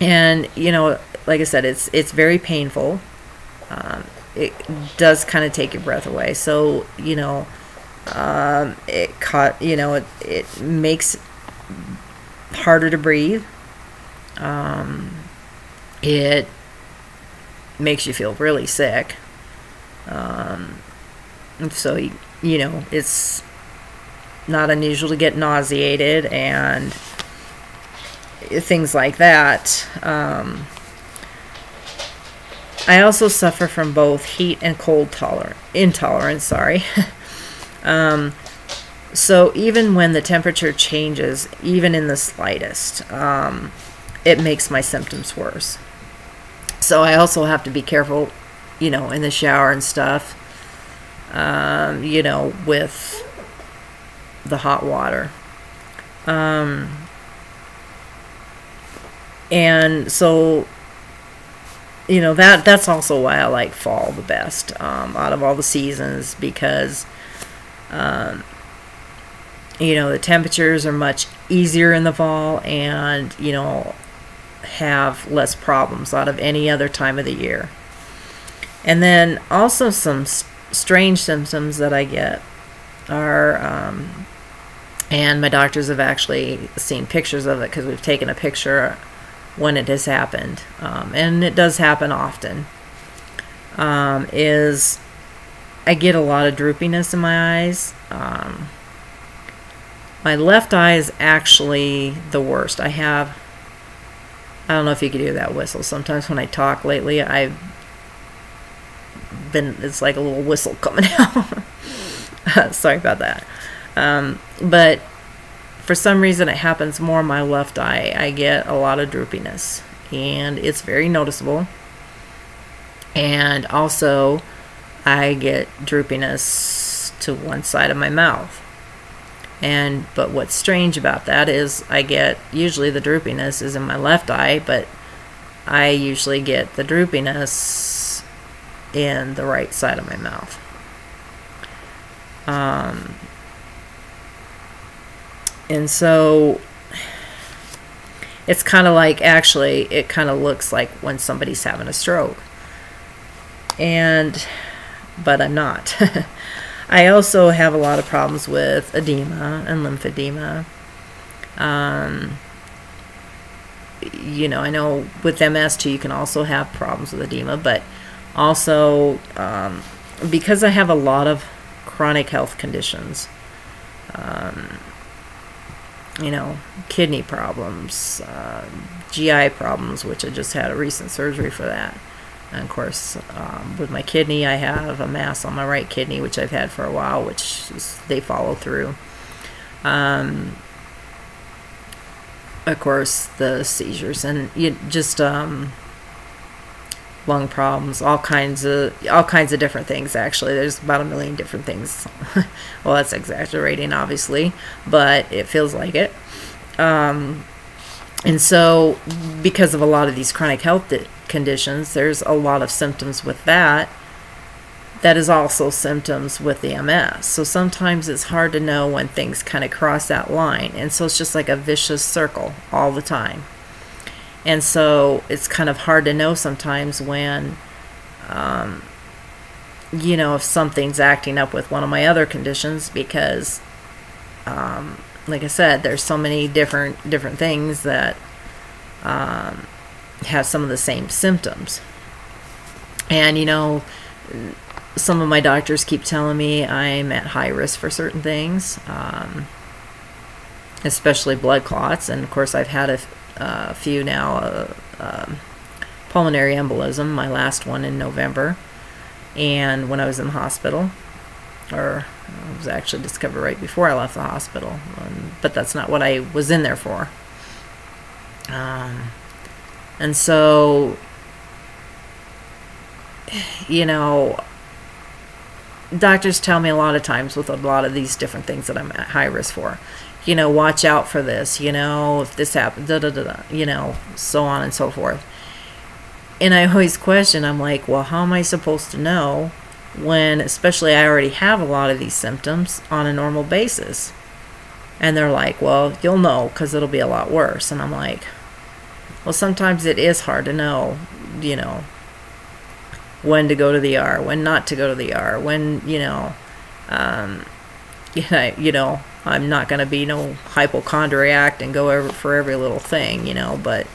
and you know, like I said, it's it's very painful. Um, it does kind of take your breath away. So you know, um, it caught you know it it makes harder to breathe. Um, it makes you feel really sick. Um, so you know it's not unusual to get nauseated and things like that. Um, I also suffer from both heat and cold toler- intolerance. Sorry. um, so even when the temperature changes, even in the slightest, um, it makes my symptoms worse. So I also have to be careful, you know, in the shower and stuff. Um, you know, with the hot water. Um, and so you know that that's also why I like fall the best um, out of all the seasons because um, you know the temperatures are much easier in the fall and you know have less problems out of any other time of the year. And then also some strange symptoms that I get are um, and my doctors have actually seen pictures of it because we've taken a picture when it has happened, um, and it does happen often, um, is I get a lot of droopiness in my eyes. Um, my left eye is actually the worst. I have, I don't know if you can hear that whistle. Sometimes when I talk lately, I've been, it's like a little whistle coming out. Sorry about that. Um, but for some reason it happens more in my left eye. I get a lot of droopiness and it's very noticeable. And also I get droopiness to one side of my mouth. And but what's strange about that is I get usually the droopiness is in my left eye, but I usually get the droopiness in the right side of my mouth. Um, and so it's kind of like actually it kind of looks like when somebody's having a stroke. And but i'm not. I also have a lot of problems with edema and lymphedema. Um, you know, I know with MS too, you can also have problems with edema, but also um, because I have a lot of chronic health conditions, um, you know, kidney problems, uh, GI problems, which I just had a recent surgery for that. And of course, um, with my kidney, I have a mass on my right kidney, which I've had for a while, which is, they follow through. Um, of course, the seizures and you just um, lung problems, all kinds of all kinds of different things. Actually, there's about a million different things. well, that's exaggerating, obviously, but it feels like it. Um, and so, because of a lot of these chronic health conditions, there's a lot of symptoms with that. That is also symptoms with the MS. So sometimes it's hard to know when things kind of cross that line. And so it's just like a vicious circle all the time. And so it's kind of hard to know sometimes when, um, you know, if something's acting up with one of my other conditions because, um, like I said, there's so many different different things that um, have some of the same symptoms. And you know, some of my doctors keep telling me I'm at high risk for certain things, um, especially blood clots. And of course, I've had a, a few now. Uh, uh, pulmonary embolism, my last one in November, and when I was in the hospital, or it was actually discovered right before I left the hospital, um, but that's not what I was in there for. Um, and so, you know, doctors tell me a lot of times with a lot of these different things that I'm at high risk for. You know, watch out for this, you know, if this happens, da da da da, you know, so on and so forth. And I always question, I'm like, well, how am I supposed to know when, especially, I already have a lot of these symptoms on a normal basis? And they're like, well, you'll know because it'll be a lot worse. And I'm like, well, sometimes it is hard to know, you know, when to go to the ER, when not to go to the ER, when, you know, um, you know I'm not going to be no hypochondriac and go over for every little thing, you know, but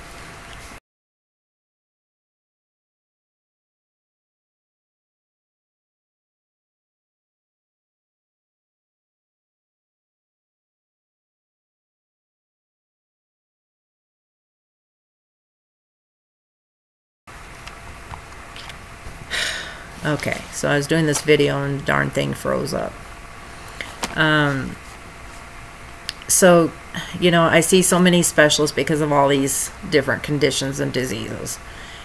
Okay, so I was doing this video and the darn thing froze up. Um, so, you know, I see so many specialists because of all these different conditions and diseases.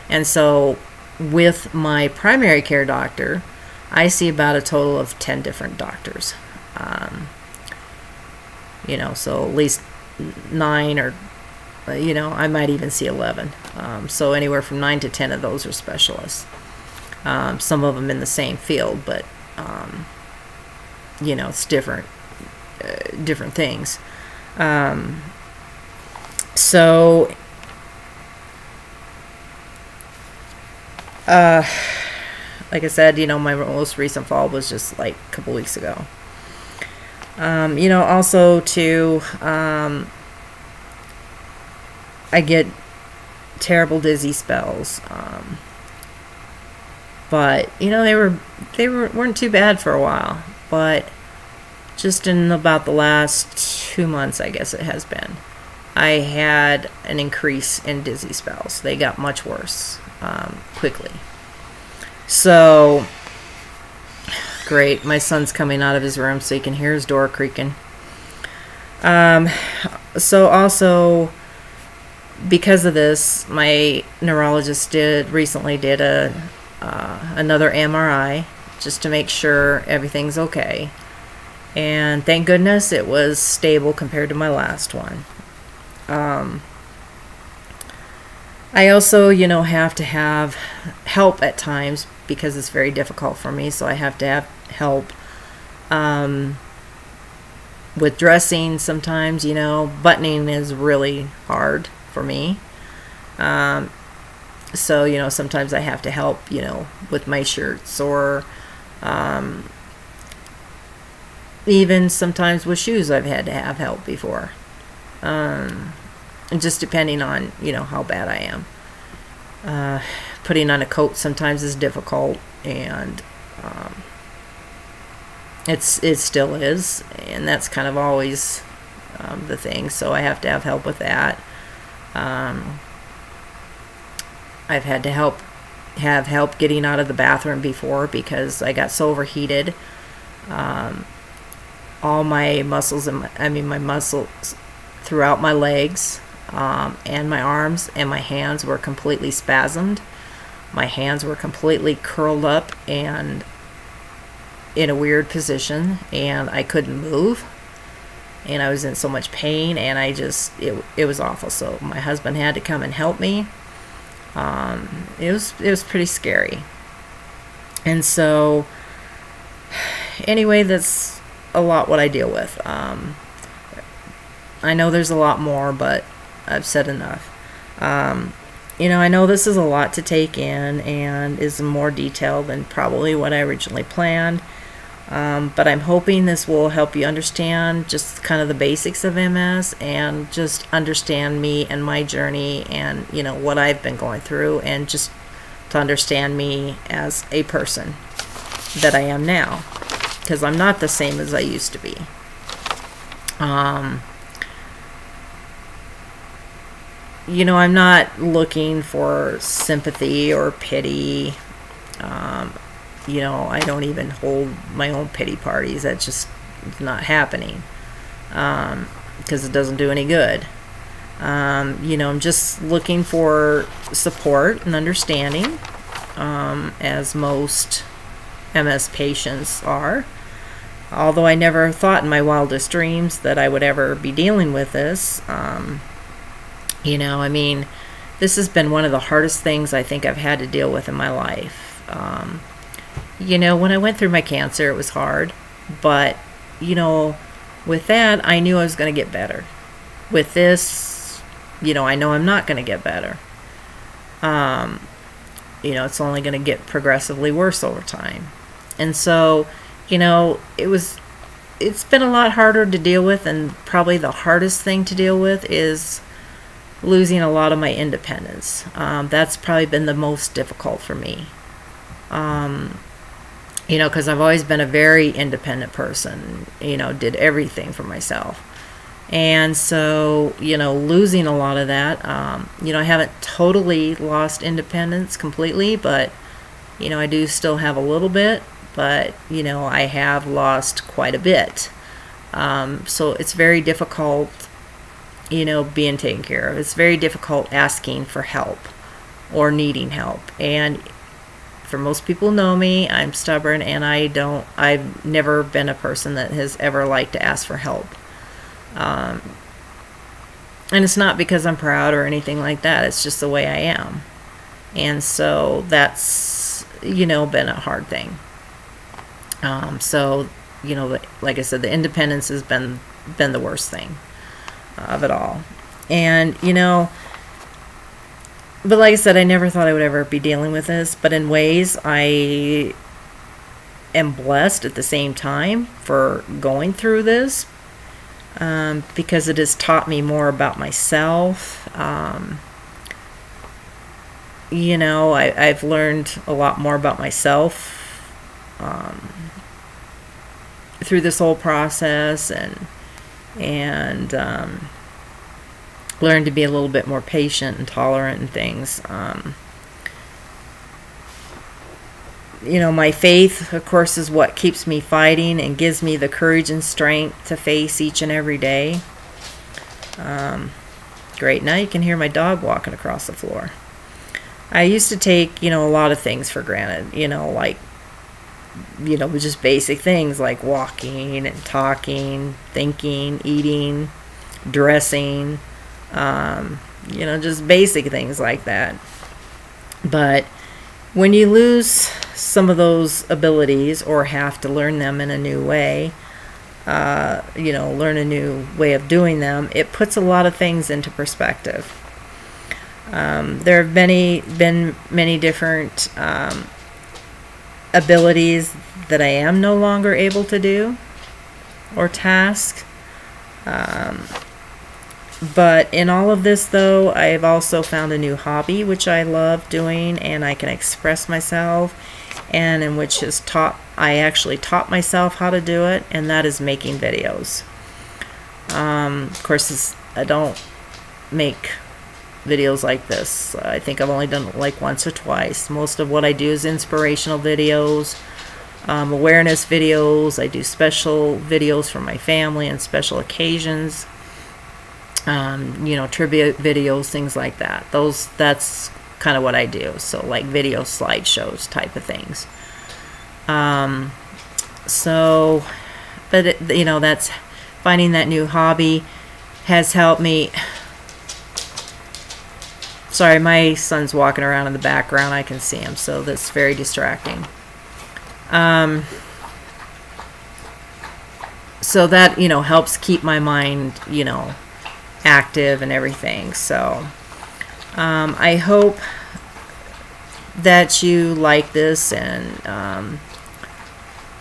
And so, with my primary care doctor, I see about a total of 10 different doctors. Um, you know, so at least nine or, you know, I might even see 11. Um, so, anywhere from nine to 10 of those are specialists um, some of them in the same field, but um, you know it's different, uh, different things. Um, so, uh, like I said, you know, my most recent fall was just like a couple weeks ago. Um, you know, also to um, I get terrible dizzy spells. Um, but you know they were they were weren't too bad for a while but just in about the last two months i guess it has been i had an increase in dizzy spells. They got much worse um, quickly. So great. My son's coming out of his room so you can hear his door creaking. Um, so also because of this my neurologist did recently did a uh, another MRI just to make sure everything's okay. And thank goodness it was stable compared to my last one. Um, I also, you know, have to have help at times because it's very difficult for me. So I have to have help um, with dressing sometimes, you know, buttoning is really hard for me. Um, so you know sometimes I have to help you know with my shirts or um, even sometimes with shoes I've had to have help before um, and just depending on you know how bad I am. Uh, putting on a coat sometimes is difficult, and um, it's it still is, and that's kind of always um, the thing. So I have to have help with that. Um, I've had to help have help getting out of the bathroom before because I got so overheated. Um, all my muscles and my, I mean my muscles throughout my legs um, and my arms and my hands were completely spasmed. My hands were completely curled up and in a weird position, and I couldn't move. And I was in so much pain, and I just it it was awful. So my husband had to come and help me. Um, it was it was pretty scary. And so, anyway, that's a lot what I deal with. Um, I know there's a lot more, but I've said enough. Um, you know, I know this is a lot to take in and is more detailed than probably what I originally planned. Um, but I'm hoping this will help you understand just kind of the basics of MS and just understand me and my journey and, you know, what I've been going through and just to understand me as a person that I am now. Because I'm not the same as I used to be. Um, you know, I'm not looking for sympathy or pity. Um, you know, I don't even hold my own pity parties. That's just not happening because um, it doesn't do any good. Um, you know, I'm just looking for support and understanding, um, as most MS patients are. Although I never thought in my wildest dreams that I would ever be dealing with this. Um, you know, I mean, this has been one of the hardest things I think I've had to deal with in my life. Um, you know, when I went through my cancer, it was hard, but, you know, with that, I knew I was going to get better. With this, you know, I know I'm not going to get better. Um, you know, it's only going to get progressively worse over time. And so, you know, it was, it's been a lot harder to deal with, and probably the hardest thing to deal with is losing a lot of my independence. Um, that's probably been the most difficult for me. Um, you know, because I've always been a very independent person, you know, did everything for myself. And so, you know, losing a lot of that, um, you know, I haven't totally lost independence completely, but, you know, I do still have a little bit, but, you know, I have lost quite a bit. Um, so it's very difficult you know, being taken care of. It's very difficult asking for help or needing help. And for most people know me, I'm stubborn and I don't, I've never been a person that has ever liked to ask for help. Um, and it's not because I'm proud or anything like that, it's just the way I am. And so that's, you know, been a hard thing. Um, so, you know, like I said, the independence has been been the worst thing of it all. And, you know, but like I said, I never thought I would ever be dealing with this, but in ways I am blessed at the same time for going through this um, because it has taught me more about myself. Um, you know, I, have learned a lot more about myself um, through this whole process and and um, learn to be a little bit more patient and tolerant and things. Um, you know, my faith, of course, is what keeps me fighting and gives me the courage and strength to face each and every day. Um, great. Now you can hear my dog walking across the floor. I used to take, you know, a lot of things for granted, you know, like you know, just basic things like walking and talking, thinking, eating, dressing, um, you know, just basic things like that. But when you lose some of those abilities or have to learn them in a new way, uh, you know, learn a new way of doing them, it puts a lot of things into perspective. Um, there have many been many different um, abilities that I am no longer able to do or task. Um, but in all of this, though, I've also found a new hobby which I love doing, and I can express myself, and in which has taught I actually taught myself how to do it, and that is making videos. Um, of course, I don't make videos like this. I think I've only done it like once or twice. Most of what I do is inspirational videos, um, awareness videos. I do special videos for my family and special occasions um, you know, trivia videos, things like that. Those that's kind of what I do. So like video slideshows type of things. Um, so, but it, you know, that's finding that new hobby has helped me. Sorry, my son's walking around in the background. I can see him, so that's very distracting. Um, so that you know helps keep my mind you know active and everything. So um, I hope that you like this and um,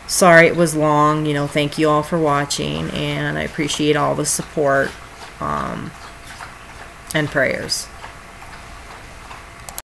sorry it was long. You know, thank you all for watching and I appreciate all the support um, and prayers.